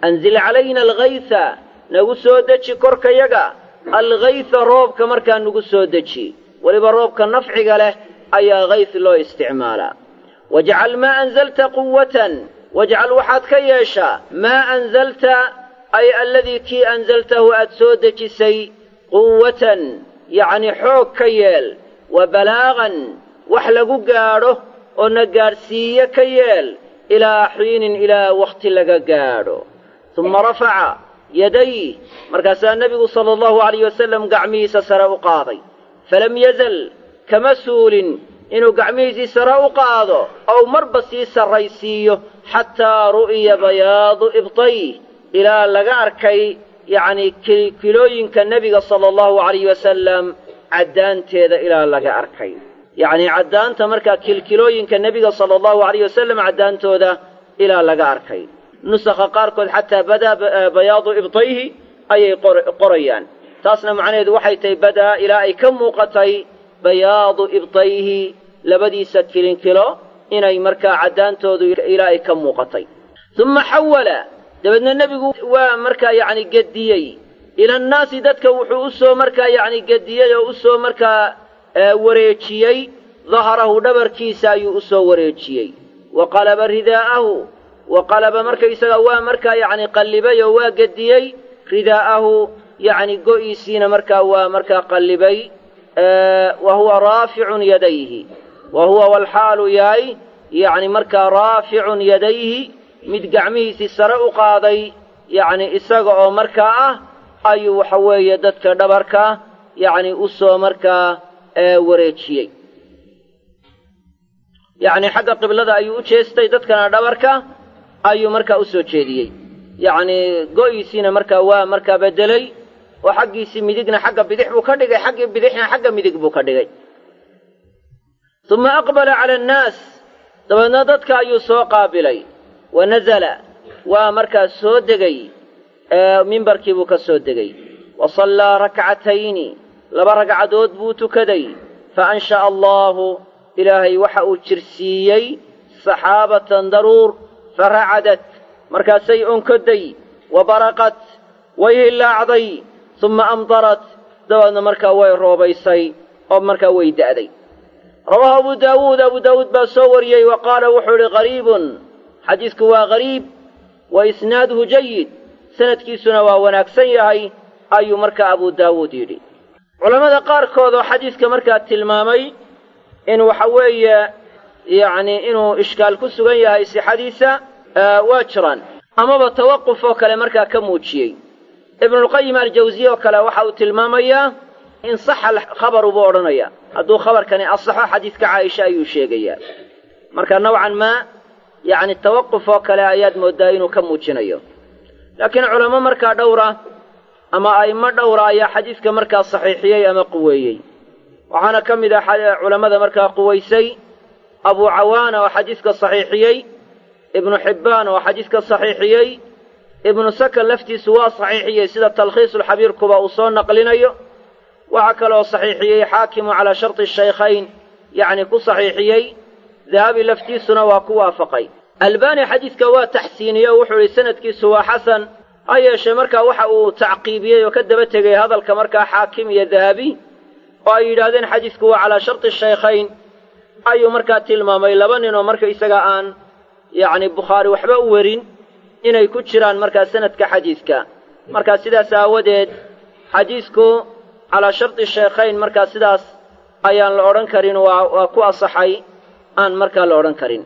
Anzil calayna alghaysa nagu soo deji korkayaga. Alghaysa roobka markaa nagu soo deji. Weliba roobka nafciga leh ayaa hays loo isticmaalaa wajcal maa anzalta quwatan wajcal waxaad ka yeeshaa. Maa anzalta ay alladii kii anzaltahu aad soo dejisay quwatan yacni xoog ka yeel. Wa balaaqan wax lagu gaadho oo na gaadhsiiye ka yeel ilaa xiinin ilaa wakhti laga gaadho. Uma rafaca yaday markaasaa nebigu sala allahu alayh wasalam gacmihiisa sare u qaaday. Falam yazal kama suulin inuu gacmihiisii sare u qaado ou marba sii sarraysiiyo xataa ru'iya bayaadu ibtayh ilaa laga arkay yacnii kilooyinka nebiga sala allahu alayh wasalam caddaanteeda ilaa laga arkay yacnii caddaanta markaa kilkilooyinka nebiga sala allahu alayh wasalam caddaantooda ilaa laga arkay. Nusakha qaarkood xataa badaa bayaadu ibtayhi ayay qorayaan. Taasna macnaheedu waxay tahay badaa ilaa ay ka muuqatay bayaadu ibtayhi labadiisa kilinkilo inay markaa caddaantoodu ilaa ay ka muuqatay. Uma xawala dabeedna nebigu waa markaa yacni gediyey. Ila annaasi dadka wuxuu u soo markaa yacni gediyey oo u soo markaa wareejiyey dahrahu dhabarkiisa ayuu u soo wareejiyey. Wa qalaba ridaa'ahu wa qalaba markaysaga waa markaa yacni qallibay oo waa gediyey ridaa'ahu yacni go'iisiina markaa waa markaa qallibay wa huwa raaficun yadayhi. Wa huwa walxaalu yahay yacni markaa raaficun yadayhi mid gacmihiisii sare u qaaday yacni isaga oo markaa ah ayuu waxa weeye dadka dhabarka yacni u soo markaa wareejiyey. Yacni xagga qiblada ayuu u jeestay dadkana dhabarka ayuu markaa u soo jeediyey. Yacni go'iisiina markaa waa markaa beddelay oo xaggiisii midigna xagga bidix buu ka dhigay xaggii bidixna xagga midig buu ka dhigay. Uma aqbala cala annaas dabeedna dadka ayuu soo qaabilay. Wa nazala waa markaa soo degay mimbarkii buu ka soo degay. Wa sallaa rakcatayni laba ragcadood buu tukaday. Fa ansha'a allaahu ilaahay waxa uu jirsiiyey saxaabatan daruur fa racadat. Markaasay onkoday wa baraqat way hillaacday uma amdarat. Dabeedna markaa way roobaysay oo markaa way da'day. Rawaahu abu daawuud abu daawuud baa soo wariyey wa qaala wuxuu idhi qariibun xadiisku waa qariib wa isnaaduhu jayid sanadkiisuna waa wanaagsan yahay ayuu markaa abu daawuud yidhi culammada qaarkood oo xadiiska markaa tilmaamay in waxa weeye yacni inuu ishkaal ku sugan yahay sixadiisa waa jiraan. Amaba tawaquf oo kale markaa ka muujiyey. Ibnulqayim aljawsiye oo kale waxa uu tilmaamayaa in saxa khabaru buu odhanaya hadduu khabarkani asaxo xadiiska caaisha ayuu sheegayaa. Marka nowcan maa yacni tawaquf oo kale ayaad mooddaa inuu ka muujinayo. Laakiin culamo markaa dhowra ama a'immo dhowra ayaa xadiiska markaa saxiixiyey ama quweeyey. Waxaana ka mid ah culammada markaa quwaysay abu cawaana oo xadiiska saxiixiyey ibnu xibbaan oo xadiiska saxiixiyey. Ibnu sakan laftiisu waa saxiixiyey sida talkhiisulxabiirkuba uu soo naqlinayo. Waxaa kaloo saxiixiyey xaakimu calaa sharti shaykhayn yacni ku saxiixiyey. Dahabi laftiisuna waa ku waafaqay. Albaani xadiiska waa taxsiiniye o wuxuu idhi sanadkiisu waa xasan ha yeeshee markaa waxa uu tacqiibiyey oo ka daba tegey hadalka markaa xaakim iyo dahabi oo ay yidhaahdeen xadiisku waa calaa sharti shaykhayn ayuu markaa tilmaamay laba nin oo marka isaga aan yacni bukhaari waxba u werin inay ku jiraan markaa sanadka xadiiska. Markaa sidaas aawadeed xadiisku calaa sharti shaykhayn markaa sidaas ayaan la odhan karin waa waa ku asaxay aan markaa la odhan karin.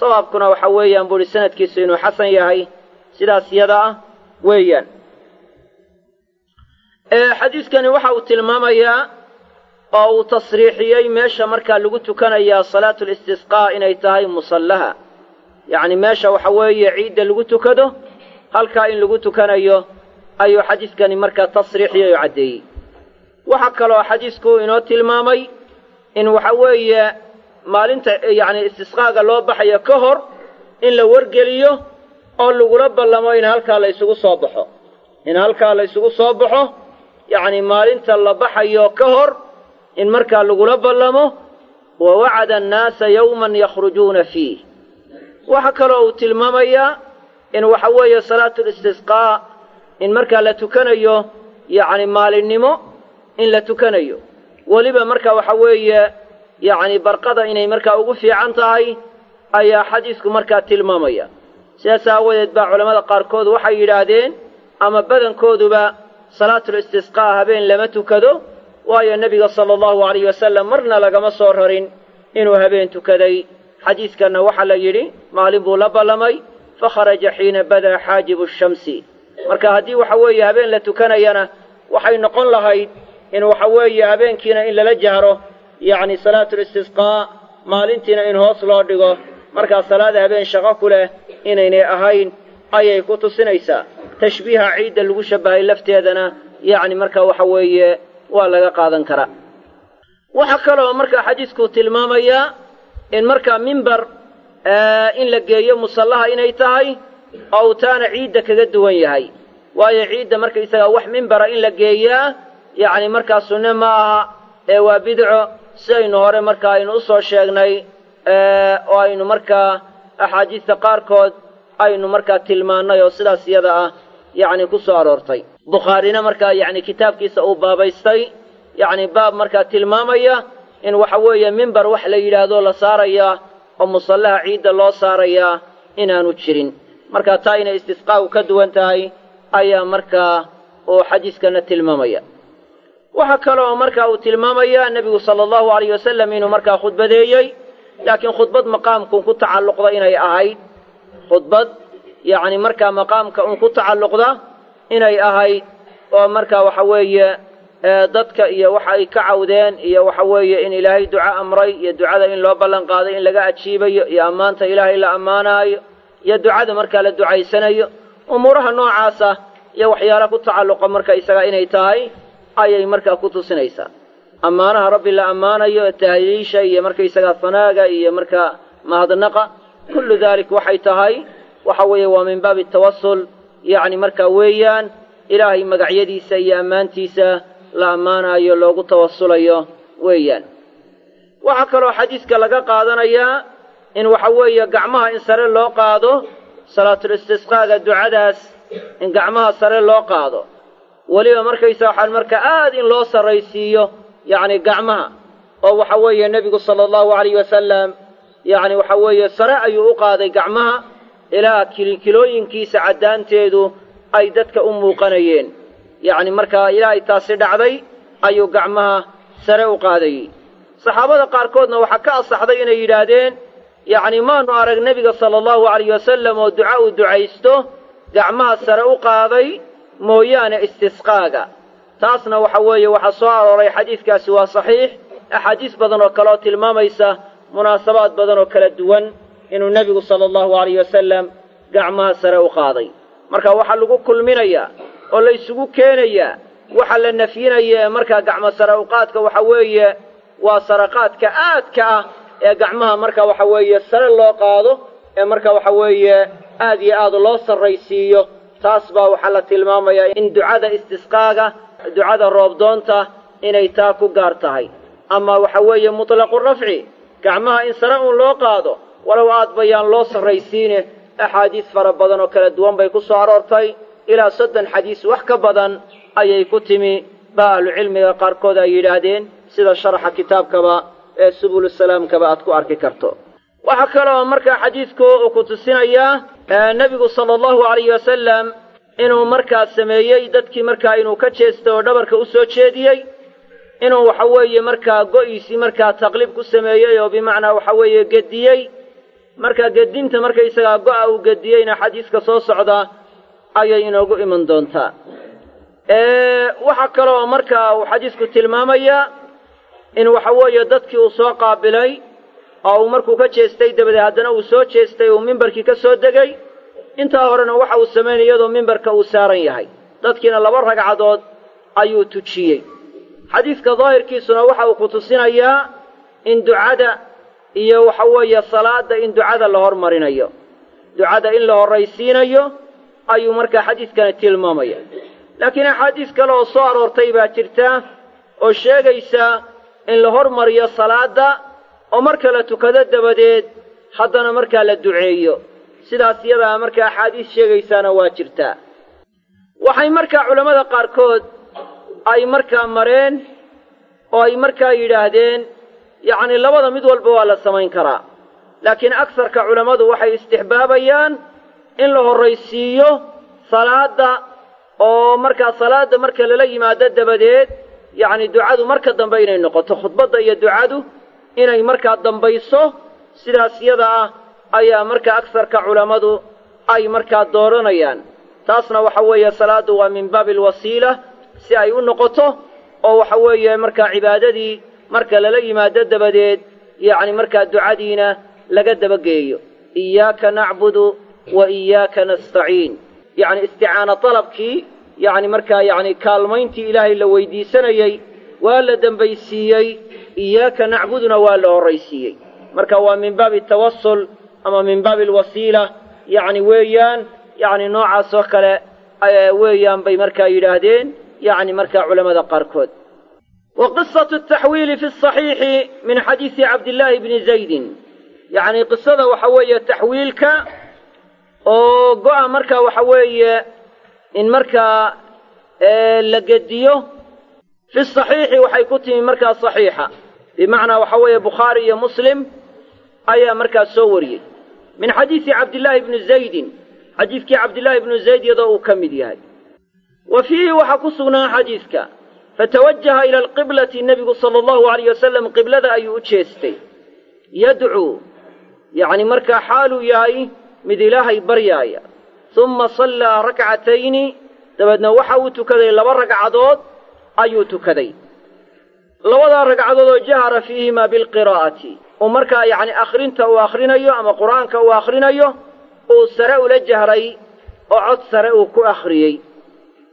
Sawaabkuna waxa weeyaan buu sanadkiisu inuu xasan yahay sidaas yada ah weeyaan. Xadiiskani waxa uu tilmaamayaa oo uu tasriixiyey meesha markaa lagu tukanayaa salaatu listisqaa inay tahay musallaha. Yacni meesha waxa weeye ciidda lagu tukado halkaa in lagu tukanayo ayuu xadiiskani markaa tasriixiyey oo caddeeyey. Waxaa kaloo xadiisku inoo tilmaamay in waxa weeye maalinta yacni istisqaaga loo baxayo ka hor in la wargeliyo oo lagula ballamo in halkaa la ysugu soo baxo. In halkaa la ysugu soo baxo yacni maalinta la baxayo ka hor in markaa lagula ballamo wa wacada annaasa yowman yakhrujuuna fiih. Waxaa kaloo uu tilmaamayaa in waxa weeye salaatulistisqaa in markaa la tukanayo yacni maalinnimo in la tukanayo. Weliba marka waxa weeye yacni barqada inay markaa ugu fiican tahay ayaa xadiisku markaa tilmaamaya sidaas aawadeed baa culammada qaarkood waxay yidhaahdeen ama badankooduba salaatul istisqaa habeen lama tukado waayo nebiga sala allahu alayh wasalam marna lagama soo rarin inuu habeen tukaday. Xadiiskanna waxaa la yidhi maalin buu la ballamay fakharaja xiina badaa xaajibu shamsi. Marka haddii waxa weeye habeen la tukanayana waxay noqon lahayd in waxa weeye habeenkiina in lala jahro yacni salaatul istisqaa maalintiina in hoos loo dhigo markaa salaada habeen shaqo ku leh inaynay ahayn ayay ku tusinaysaa. Tashbiiha ciidda lagu shabbahay lafteedana yacni marka waxa weeye waa laga qaadan karaa. Waxaa kaloo markaa xadiisku tilmaamayaa in markaa mimber in la geeyo musallaha inay tahay oo uu taana ciidda kaga duwan yahay. Waayo ciidda markaysagaa wax mimbera in la geeyaa yacni markaa sunne ma aha ee waa bidco. Sidaynu hore marka aynu u soo sheegnay oo aynu markaa axaadiista qaarkood aynu markaa tilmaannay oo sidaas iyada ah yacni ku soo aroortay. Bukhaarina markaa yacni kitaabkiisa uu baabaystay yacni baab markaa tilmaamaya in waxa weeye mimber wax la yidhaahdo la saarayaa oo musallaha ciidda loo saarayaa inaanu jirin. Marka taa inay istisqaagu ka duwan tahay ayaa markaa uu xadiiskana tilmaamaya. Waxaa kaloo marka uu tilmaamayaa nebigu sala allahu alayh wasalam inuu markaa khudbadeeyey laakiin khudbad maqaamkuun ku tacalluqda inay ahayd. Khudbad yacni markaa maqaamka uun ku tacalluqda inay ahayd oo markaa waxa weeye dadka iyo waxa ay ka cawdeen iyo waxa weeye in ilaahay duco amray iyo ducada in loo ballan qaaday in laga ajiibayo iyo ammaanta ilaahay la ammaanaayo iyo ducada markaa la ducaysanayo. Umuuraha noocaasa iyo waxyaala ku tacalluqa marka isaga inay tahay ayay markaa ku tusinaysaa ammaanaha rabbi la ammaanayo tahliisha iyo markaysagaa sanaaga iyo markaa mahadnaqa kullu dalik waxay tahay. Waxa weeye waa min baabi tawasul yacni markaa weeyaan ilaahay magacyadiisa iyo ammaantiisa la ammaanaayo loogu tawasulayo weeyaan. Waxaa kaloo xadiiska laga qaadanayaa in waxa weeye gacmaha in sare loo qaado salaatul istisqaaga ducadaas in gacmaha sare loo qaado. Weliba markaysa waxaan marka aad in loo sarraysiiyo yacni gacmaha oo waxa weeye nebigu sala allahu alayh wasalam yacni waxa weeye sare ayuu u qaaday gacmaha ilaa kilkilooyinkiisa caddaanteedu ay dadka u muuqanayeen. Yacni markaa ilaa ay taasi dhacday ayuu gacmaha sare u qaadayey saxaabada qaarkoodna waxaa ka asaxday inay yidhaahdeen yacni maanu arag nebiga sala allahu alayh wasalam oo duca uu ducaysto gacmaha sare u qaaday mooyaane istisqaaga taasna waxa weeye waxaa soo arooray xadiidkaasi waa saxiix axaadiis badan oo kale oo tilmaamaysa munaasabaad badan oo kala duwan inuu nebigu sala allahu alayh wasalam gacmaha sare u qaaday. Marka waxaa lagu kulminayaa oo la ysugu keenayaa waxa la nafyinaya ee markaa gacmo sare u qaadka waxa weeye waa saraqaadka aadka ah ee gacmaha marka waxa weeye sare loo qaado ee marka waxa weeye aad iyo aad loo sarraysiiyo. Taas baa waxaa la tilmaamayaa in ducada istisqaaga ducada roobdoonta inay taa ku gaar tahay. Ama waxa weeye mutlaqu rafci gacmaha in sare uun loo qaado walow aad bayaan loo sarraysiine axaadiis fara badan oo kala duwan bay ku soo aroortay. Ilaa soddon xadiis wax ka badan ayay ku timi. Baa ahlucilmiga qaarkood ay yidhaahdeen sida sharaxa kitaabkaba ee subulusalaamkaba aad ku arki karto. Waxaa kaloo markaa xadiidku uu ku tusinayaa nebigu sala allahu alayhi wasalam inuu markaa sameeyey dadkii markaa inuu ka jeestay oo dhabarka u soo jeediyey inuu waxa weeye markaa go'iisii markaa taqliib ku sameeyey oo bimacnaa waxa weeye gediyey. Marka gedinta markaysagaa go'a uu gediyeyna xadiiska soo socda ayay inoogu iman doontaa. Waxaa kaloo markaa uu xadiisku tilmaamayaa in waxa weeye dadkii uu soo qaabilay oo uu markuu ka jeestay dabadeed haddana uu soo jeestay uu mimbarkii ka soo degay intaa horena waxa uu samaynay iyadoo mimbarka uu saaran yahay. Dadkiina laba ragcadood ayuu tujiyey. Xadiidka daahirkiisuna waxa uu ku tusinayaa in ducada iyo waxa weeye salaada in ducada la hormarinayo. Ducada in la horraysiinayo ayuu markaa xadiidkani tilmaamaya. Laakiin axaadiis kale oo soo aroortay baa jirta oo sheegaysa in la hormariyo salaadda oo marka la tukado dabadeed haddana markaa la duceeyo sidaas iyadaa markaa axaadiis sheegaysaana waa jirtaa. Waxay markaa culammada qaarkood ay markaa mareen oo ay markaa yidhaahdeen yacni labada mid walba waa la samayn karaa. Laakiin agsarka culammadu waxay istixbaabayaan in la horraysiiyo salaadda oo markaa salaadda marka lala yimaado dabadeed yacni ducadu marka dambe inay noqoto khudbadda iyo ducadu inay markaa dambayso sidaas yada ah ayaa markaa agsarka culammadu ay markaa dooranayaan. Taasna waxa weeye salaaddu waa min baabi alwasiila si ay u noqoto oo waxa weeye markaa cibaadadii marka lala yimaado dabadeed yacni markaa ducadiina laga dabageeyo. Iyaaka nacbudu wa iyaaka nastaciin. Yacni isticaano dalabkii yacni markaa yacni kaalmayntii ilaahay la weydiisanayey waa la dembaysiiyey iyaaka nacbuduna waa la horraysiiyey. Marka waa min baabi tawasul ama min baabi alwasiila yacni weeyaan yacni noocaas oo kale weeyaan bay markaa yidhaahdeen yacni markaa culammada qaarkood. Wa qisatu taxwiili fi saxiixi min xadiisi cabdillaahi bni zaydin. Yacni qisada waxa weeye taxwiilka oo go'a markaa waxa weeye in markaa la gediyo fi saxiixi waxay ku timi markaa saxiixa. Bimacnaa waxa weeye bukhaari iyo muslim ayaa markaa soo wariyey min xadiisi cabdillaahi bni zaydin xadiiskii cabdillaahi bnu zayd iyadoo uu ka mid yahay wa fiihi waxaa ku sugnaa xadiiska fatawajaha ila alqiblati nebigu sala allahu alayh wasalam qiblada ayuu u jeestay yadcuu yacni markaa xaaluu yahay mid ilaahay baryaaya humma sallaa rakcatayni dabeedna waxa uu tukaday laba ragcadood ayuu tukaday labadaa ragcadood oo jahara fiihimaa bilqiraa'ati uu markaa yacni akhrinta uu akhrinayo ama qur'aanka uu akhrinayo uu sare ula jahray oo cod sare uu ku akhriyey.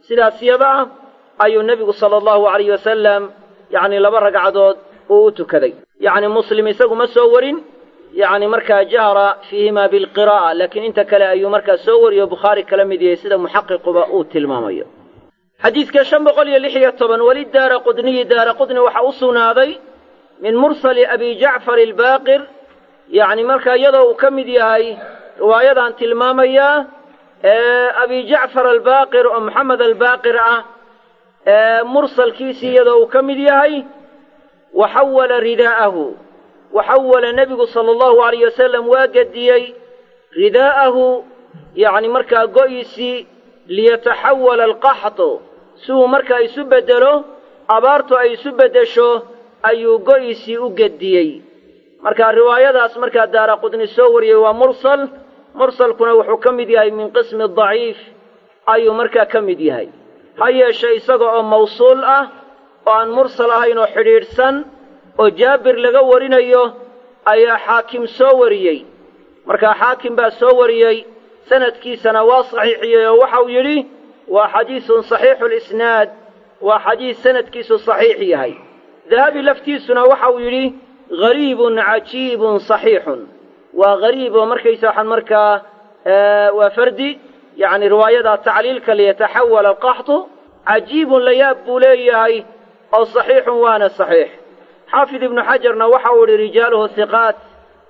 Sidaas yada ah ayuu nebigu sala allahu alayh wasalam yacni laba ragcadood uu u tukaday. Yacni muslim isagu ma soo warin yacni markaa jahra fiihimaa bilqiraa'a laakiin inta kale ayuu markaa soo wariyo bukhaari kala mid yahay sida muxaqiquba uu tilmaamayo. Xadiidka shan boqol iyo lix iyo toban weli daara qudniyi daara qudni waxaa u sugnaaday min mursali abi jacfar albaaqir yacni markaa iyadoo uu ka mid yahay riwaayadan tilmaamayaa abi jacfar albaaqir oo maxamed albaaqir ah mursalkiisii iyadoo uu ka mid yahay wa xawala ridaa'ahu. Wa xawala nebigu sala allahu alayh wasalam waa gediyey ridaa'ahu. Yacni markaa go'iisii liyataxawala alqaxtu. Si uu markaa isu beddelo abaartu ay isu beddesho ayuu go'iisii u gediyey. Marka riwaayadaas markaa daara qudni soo wariyey waa mursal. Mursalkuna wuxuu ka mid yahay min qismi daciif. Ayuu markaa ka mid yahay. Ha yeeshe isaga oo mawsuul ah oo aan mursal ahayn oo xidhiidhsan oo jaabir laga warinayo ayaa xaakim soo wariyey. Markaa xaakim baa soo wariyey sanadkiisana waa saxiixiyey oo waxau yidhi waa xadiisun saxiixu lisnaad waa xadiis sanadkiisu saxiix yahay dahabi laftiisuna waxau yidhi gariibun cajiibun saxiixun waa gariib oo markaysa waxaan markaa waa fardi yacni riwaayada tacliilka liyataxawal alqaxtu cajiibun layaab buu leeyahay oo saxiixun waana saxiix xaafid ibnu xajarna waxa uu idhi rijaaluhu hiqaat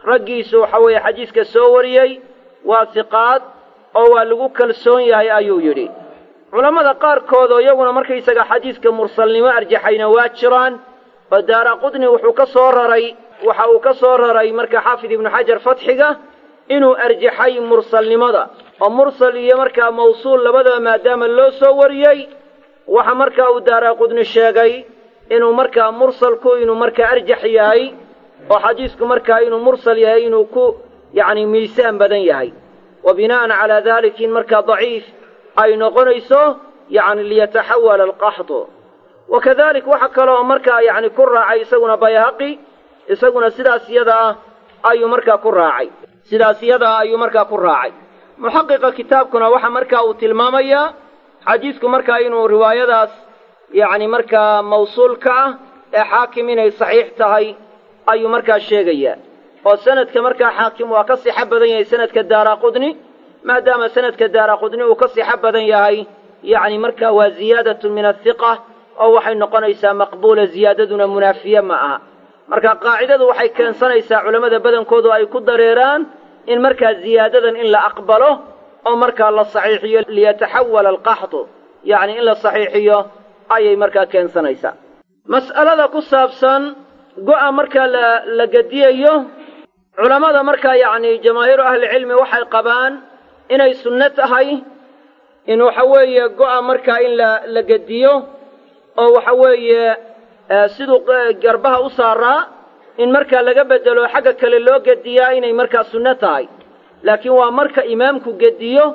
raggiisu waxa weeye xadiiska soo wariyey waa hiqaad oo waa lagu kalsoon yahay ayuu yidhi culammada qaarkood oo iyaguna markaysaga xadiiska mursalnimo arjaxayna waa jiraan daara qudni wuxuu ka soo raray waxa uu ka soo raray marka xaafid ibnu xajar fatxiga inuu arjaxay mursalnimada. Oo mursal iyo markaa mawsuul labadaba maadaama loo soo wariyey waxa markaa uu daara qudni sheegay inuu markaa mursalku inuu markaa arjax yahay oo xadiisku markaa inuu mursal yahay inuu ku yacni miisaan badan yahay. Wa binaa'an calaa dalik in markaa daciif ay noqonayso yacni liyataxawala alqaxdu wa kadalik waxa kale oo markaa yacni ku raacay isaguna bayhaqi isaguna sidaas iyada ah ayuu markaa ku raacay. Sidaas iyada ah ayuu markaa ku raacay. Muxaqiqa kitaabkuna waxa markaa uu tilmaamayaa xadiisku markaa inuu riwaayadaas yacni markaa mawsuulka ah ee xaakim inay saxiix tahay ayuu markaa sheegayaa. Oo sanadka markaa xaakim waa ka sixo badan yahay sanadka daara qudni maadaama sanadka daara qudni uu ka sixo badan yahay yacni markaa waa ziyaadatun min athiqa oo waxay noqonaysaa maqbuula ziyaadaduna munaafiye ma aha. Marka qaacidadu waxay keensanaysaa culammada badankoodu ay ku dareeraan in markaa ziyaadadan in la aqbalo oo markaa la saxiixiyo liyataxawala alqaxdu yacni in la saxiixiyo ayay markaa keensanaysaa. Mas'alada ku saabsan go'a markaa la la gediyayo culammada markaa yacni jamaahiiru ahlicilmi waxay qabaan inay sunno tahay in waxa weeye go'a markaa in la la gediyo oo waxa weeye siduu garbaha u saaraa in markaa laga beddelo xagga kale loo gediyaa inay markaa sunno tahay. Laakiin waa marka imaamku gediyo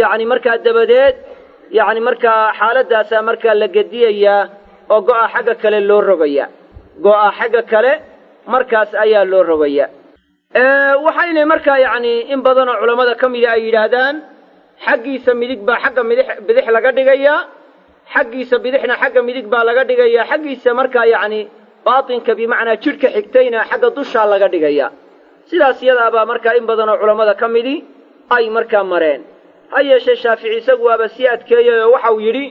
yacni markaa dabadeed yacni markaa xaaladdaasaa markaa la gediyayaa oo go'a xagga kale loo rogaya go'a xagga kale markaas ayaa loo rogaya waxaynay markaa yacni in badanoo culammada ka mida ay yidhaahdaan xaggiisa midig baa xagga midix bidix laga dhigayaa xaggiisa bidixna xagga midig baa laga dhigayaa xaggiisa markaa yacni baatinka bimacnaa jidhka xigtayna xagga dushaa laga dhigaya sidaas iyadaabaa markaa in badanoo culammada ka midii ay markaa mareen. Ha yeeshee shaafici isagu waaba sii adkeeyay oo waxau yidhi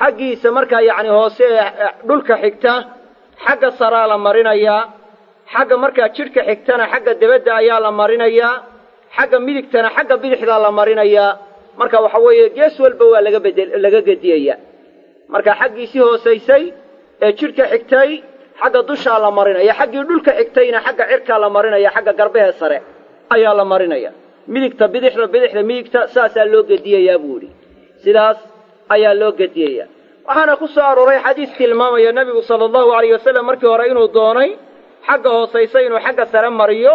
xaggiisa markaa yacni hoose ee dhulka xigta xagga saraa la marinayaa xagga markaa jidhka xigtana xagga debadda ayaa la marinayaa xagga midigtana xagga bidixdaa la marinayaa. Marka waxa weeye gees walba waa laga bede laga gediyaya marka xaggiisii hoosaysay ee jidhka xigtay xagga dushaa la marinaya xaggii dhulka xigtayna xagga cirkaa la marinaya xagga garbehee sare ayaa la marinaya. Midigta bidixda bidixda midigta saasaa loo gediyayaa buu idhi sidaas ayaa loo gediyaya waxaana ku soo arooray xadiis tilmaamaya nebigu sala allahu alayh wasalam markii hore inuu doonay xagga hoosaysa inuu xagga sare mariyo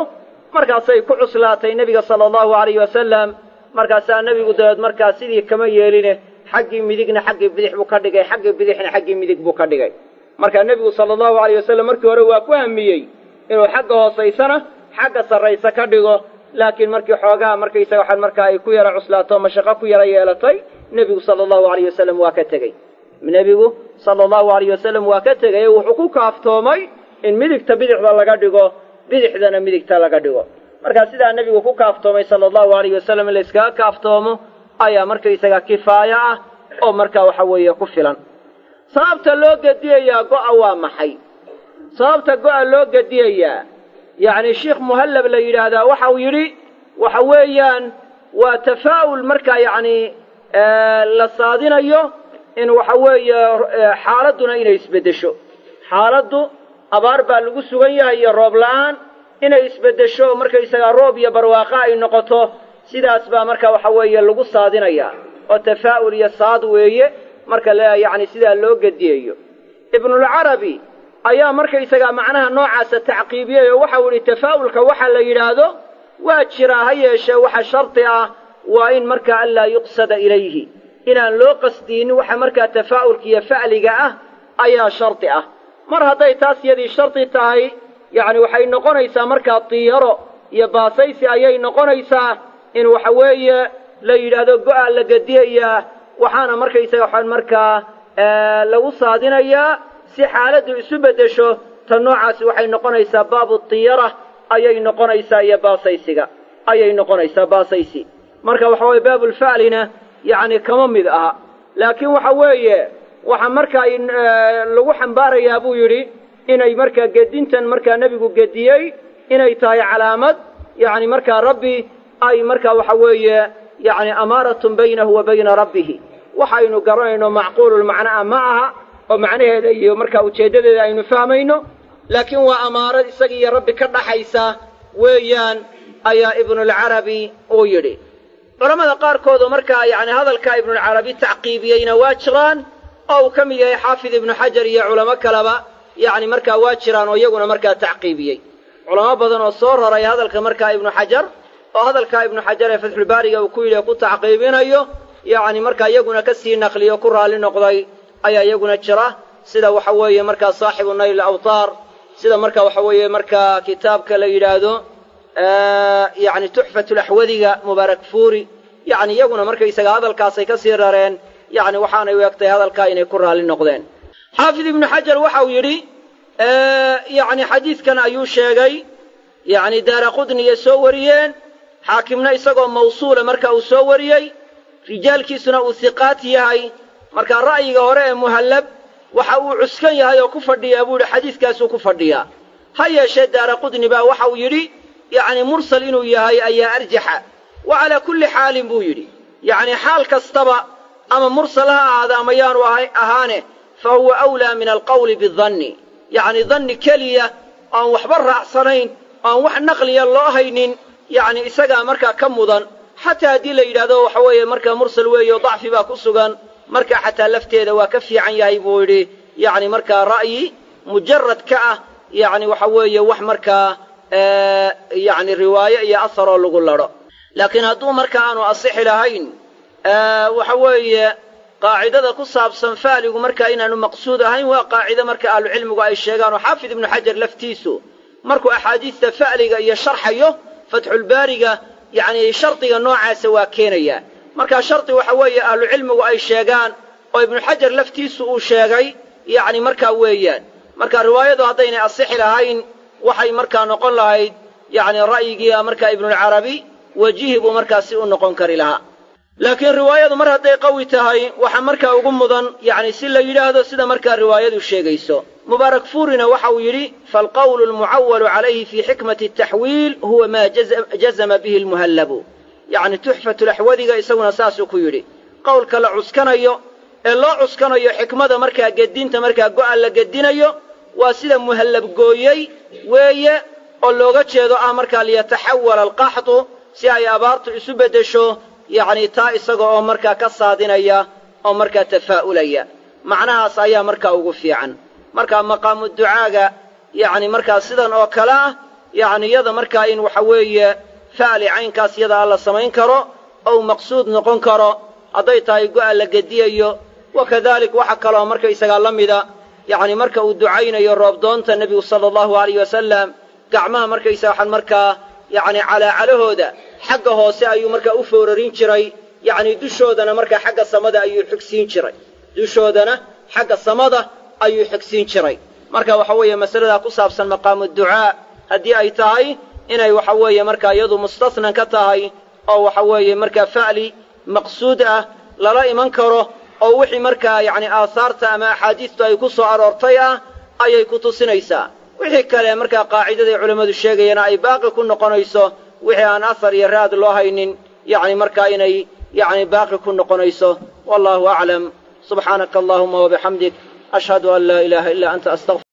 markaasay ku cuslaatay nebiga sala allahu alayh wasalam markaasaa nebigu dabeed markaa sidii kama yeeline xaggii midigna xaggii bidix buu ka dhigay xaggii bidixna xaggii midig buu ka dhigay. Markaa nebigu sala allahu alayh wasalam markii hore waa ku hamiyey inuu xagga hoosaysana xagga sarraysa ka dhigo. Laakiin markii xoogaha markaysaga waxaan markaa ay ku yara cuslaato mashaqo ku yara yeelatay nebigu sala allahu alayh wasalam waa ka tegey nebigu sala allahu alayh wasalam waa ka tegay wuxuu ku kaaftoomay in midigta bidixda laga dhigo bidixdana midigta laga dhigo. Markaa sidaa nebigu ku kaaftoomay sala allahu alayh wasalam in layskaga kaaftoomo ayaa markaysaga kifaayo ah oo markaa waxa weeye ku filan. Sababta loo gediyayaa go'a waa maxay? Sababta go'a loo gediyayaa yacni sheikh muhallab la yidhaahdaa waxau yidhi waxa weeyaan waa tafaa'ul markaa yacni la saadinayo in waxa weeye xaaladduna inay isbeddesho. Xaaladdu abaar baa lagu sugan yahay iyo roob la'aan inay isbeddesho markaysagaa roob iyo barwaaqo ay noqoto sidaas baa marka waxa weeye lagu saadinayaa oo tafaa'ul iyo saad weeye marka le yacni sidaa loo gediyayo ibnulcarabi ayaa markaysagaa macnaha noocaasa tacqiibiyey oo waxau idhi tafaa'ulka waxa la yidhaahdo waa jiraa ha yeeshee waxa shardi ah waa in markaa anlaa yuqsada ilayhi. Inaan loo qasdiinin waxa markaa tafaa'ulka iyo fa'liga ah ayaa shardi ah. Mar hadday taas yadii shardi tahay yacni waxay noqonaysaa markaa diyaro iyo baasaysi ayay noqonaysaa in waxa weeye la yidhaahdo go'a la gediyayaa waxaana markaysaga waxaan markaa lagu saadinayaa si xaaladdu isu beddesho ta noocaasi waxay noqonaysaa baabu diyara ayay noqonaysaa iyo baasaysiga ayay noqonaysaa baasaysi. Marka waxa weye baabulfa'lina yacni kama mid aha. Laakiin waxa weeye waxa markaa lagu xambaarayaa buu yidhi inay markaa gedintan markaa nebigu gediyey inay tahay calaamad yacni markaa rabbi ay markaa waxa weeye yacni amaaratun baynahu wa bayna rabbihi. Waxaynu garanayno macquululmacna'a ma aha oo macnaheeda iyo markaa ujeeddadeeda aynu fahmayno laakiin waa amaarad isaga iyo rabbi ka dhaxaysa weeyaan ayaa ibnulcarabi uu yidhi. Culammada qaarkoodoo markaa yacni hadalkaa ibnulcarabi tacqiibiyeyna waa jiraan oo uu ka mid yahay xaafid ibnu xajar iyo culamo kaleba yacni markaa waa jiraan oo iyaguna markaa tacqiibiyey. Culamo badan oo soo raray hadalka markaa ibnu xajar oo hadalkaa ibnu xajar ee fatxulbaariga uu ku yidhi ku tacqiibinayo yacni markaa iyaguna ka sii naqliyo ku raalli noqday ayaa iyaguna jira. Sida waxa weeye markaa saaxibu nayl awtaar sida marka waxa weeye markaa kitaabka la yidhaahdo yacni tuxfatulaxwadiga mubaarak fuuri yacni iyaguna markaysaga hadalkaasay ka sii rareen yacni waxaanay u egtay hadalkaa inay ku raalli noqdeen. Xaafid ibnu xajar waxa uu yidhi yacni xadiidkan ayuu sheegay yacni daara qudniya soo wariyeen xaakimna isagoo mawsuula marka uu soo wariyey rijaalkiisuna uu hiqaat yahay. Marka ra'yiga hore ee muhallab waxa uu cuskan yahay oo ku fadhiyaa buu yidhi xadiiskaasuu ku fadhiyaa. Ha yeeshee daara qudni baa waxa uu yidhi yacni mursal inuu yahay ayaa arjaxa. Wa calaa kulli xaalin buu yidhi yacni xaal kastaba ama mursal ha ahaada ama yaanu ahaane fa huwa awlaa min alqawli bidanni yacni danni keliya oan waxba raacsanayn oan wax naqliya loo haynin yacni isagaa markaa ka mudan xataa haddii la yidhahdo waxa weeye markaa mursal weeye oo dacfi baa ku sugan markaa xataa lafteeda waa ka fiican yahay buu yidhi yacni markaa ra'yi mujarad ka ah yacni waxa weeye wax markaa yacni riwaayo iyo asaroo lagu ladho laakiin hadduu marka aanu asixi lahayn waxa weeye qaacidada ku saabsan fa'ligu markaa inaanu maqsuud ahayn waa qaacido marka ahlucilmigu ay sheegaan oo xaafid ibnu xajar laftiisu markuu axaadiista fa'liga iyo sharxayo fatxulbaariga yacni shardiga noocaasa waa keenaya. Markaa shardi waxa weeye ahlucilmigu ay sheegaan oo ibnu xajar laftiisu uu sheegay yacni markaa weeyaan. Marka riwaayadu haddaynay asixi lahayn waxay markaa noqon lahayd yacni ra'yigiia markaa ibnulcarabi wejihi buu markaa si u noqon kari lahaa. Laakiin riwaayadu mar hadday qawi tahay waxaa markaa ugu mudan yacni si la yidhaahdo sida markaa riwaayadu sheegayso mubaarak fuurina waxa uu yidhi faalqawlu almucawalu calayhi fii xikmati ataxwiil huwa maa jazama bihi almuhallabu yacni tuxfatulaxwadiga isaguna saasuu ku yidhi qowlka la cuskanayo ee loo cuskanayo xikmada markaa gedinta markaa go'a la gedinayo waa sida muhallab gooyey weeye oo looga jeedo ah markaa liyataxawala alqaxdu si ay abaartu isu beddesho yacni taa isaga oo markaa ka saadinaya oo markaa tafaa'ulaya macnahaas ayaa markaa ugu fiican markaa maqaamu ducaaga yacni markaa sidan oo kale ah yacni yada markaa in waxa weeye fa'li caynkaas yada alla samayn karo ou maqsuud noqon karo hadday tahay go'a la gediyayo wa kadalik waxa kaloo markaysagaa la mida yacni marka uu ducaynayo roobdoonta nebigu sala allahu alayh wasalam gacmaha markaysa waxaan markaa yacni calaacalahooda xagga hoose ayuu markaa u foorarin jiray yacni dushoodana markaa xagga samada ayuu xigsiin jiray. Dushoodana xagga samada ayuu xigsiin jiray. Marka waxa weeye masaladaa ku saabsan maqaamu ducaa haddii ay tahay inay waxa weeye markaa iyadu mustasnan ka tahay oo waxa weeye markaa fa'li maqsuud ah lala iman karo oo wixii markaa yacni aahaarta ama axaadiistu ay ku soo aroortay ah ayay ku tusinaysaa. Wixii kale markaa qaacidaday culammadu sheegayana ay baaqi ku noqonayso wixii aan asar iyo raad loo haynin yacni markaa inay yacni baaqi ku noqonayso wallahu aclam subxaanaka allahuma wabixamdik ashhadu an laa ilaaha ilaa anta astaqfir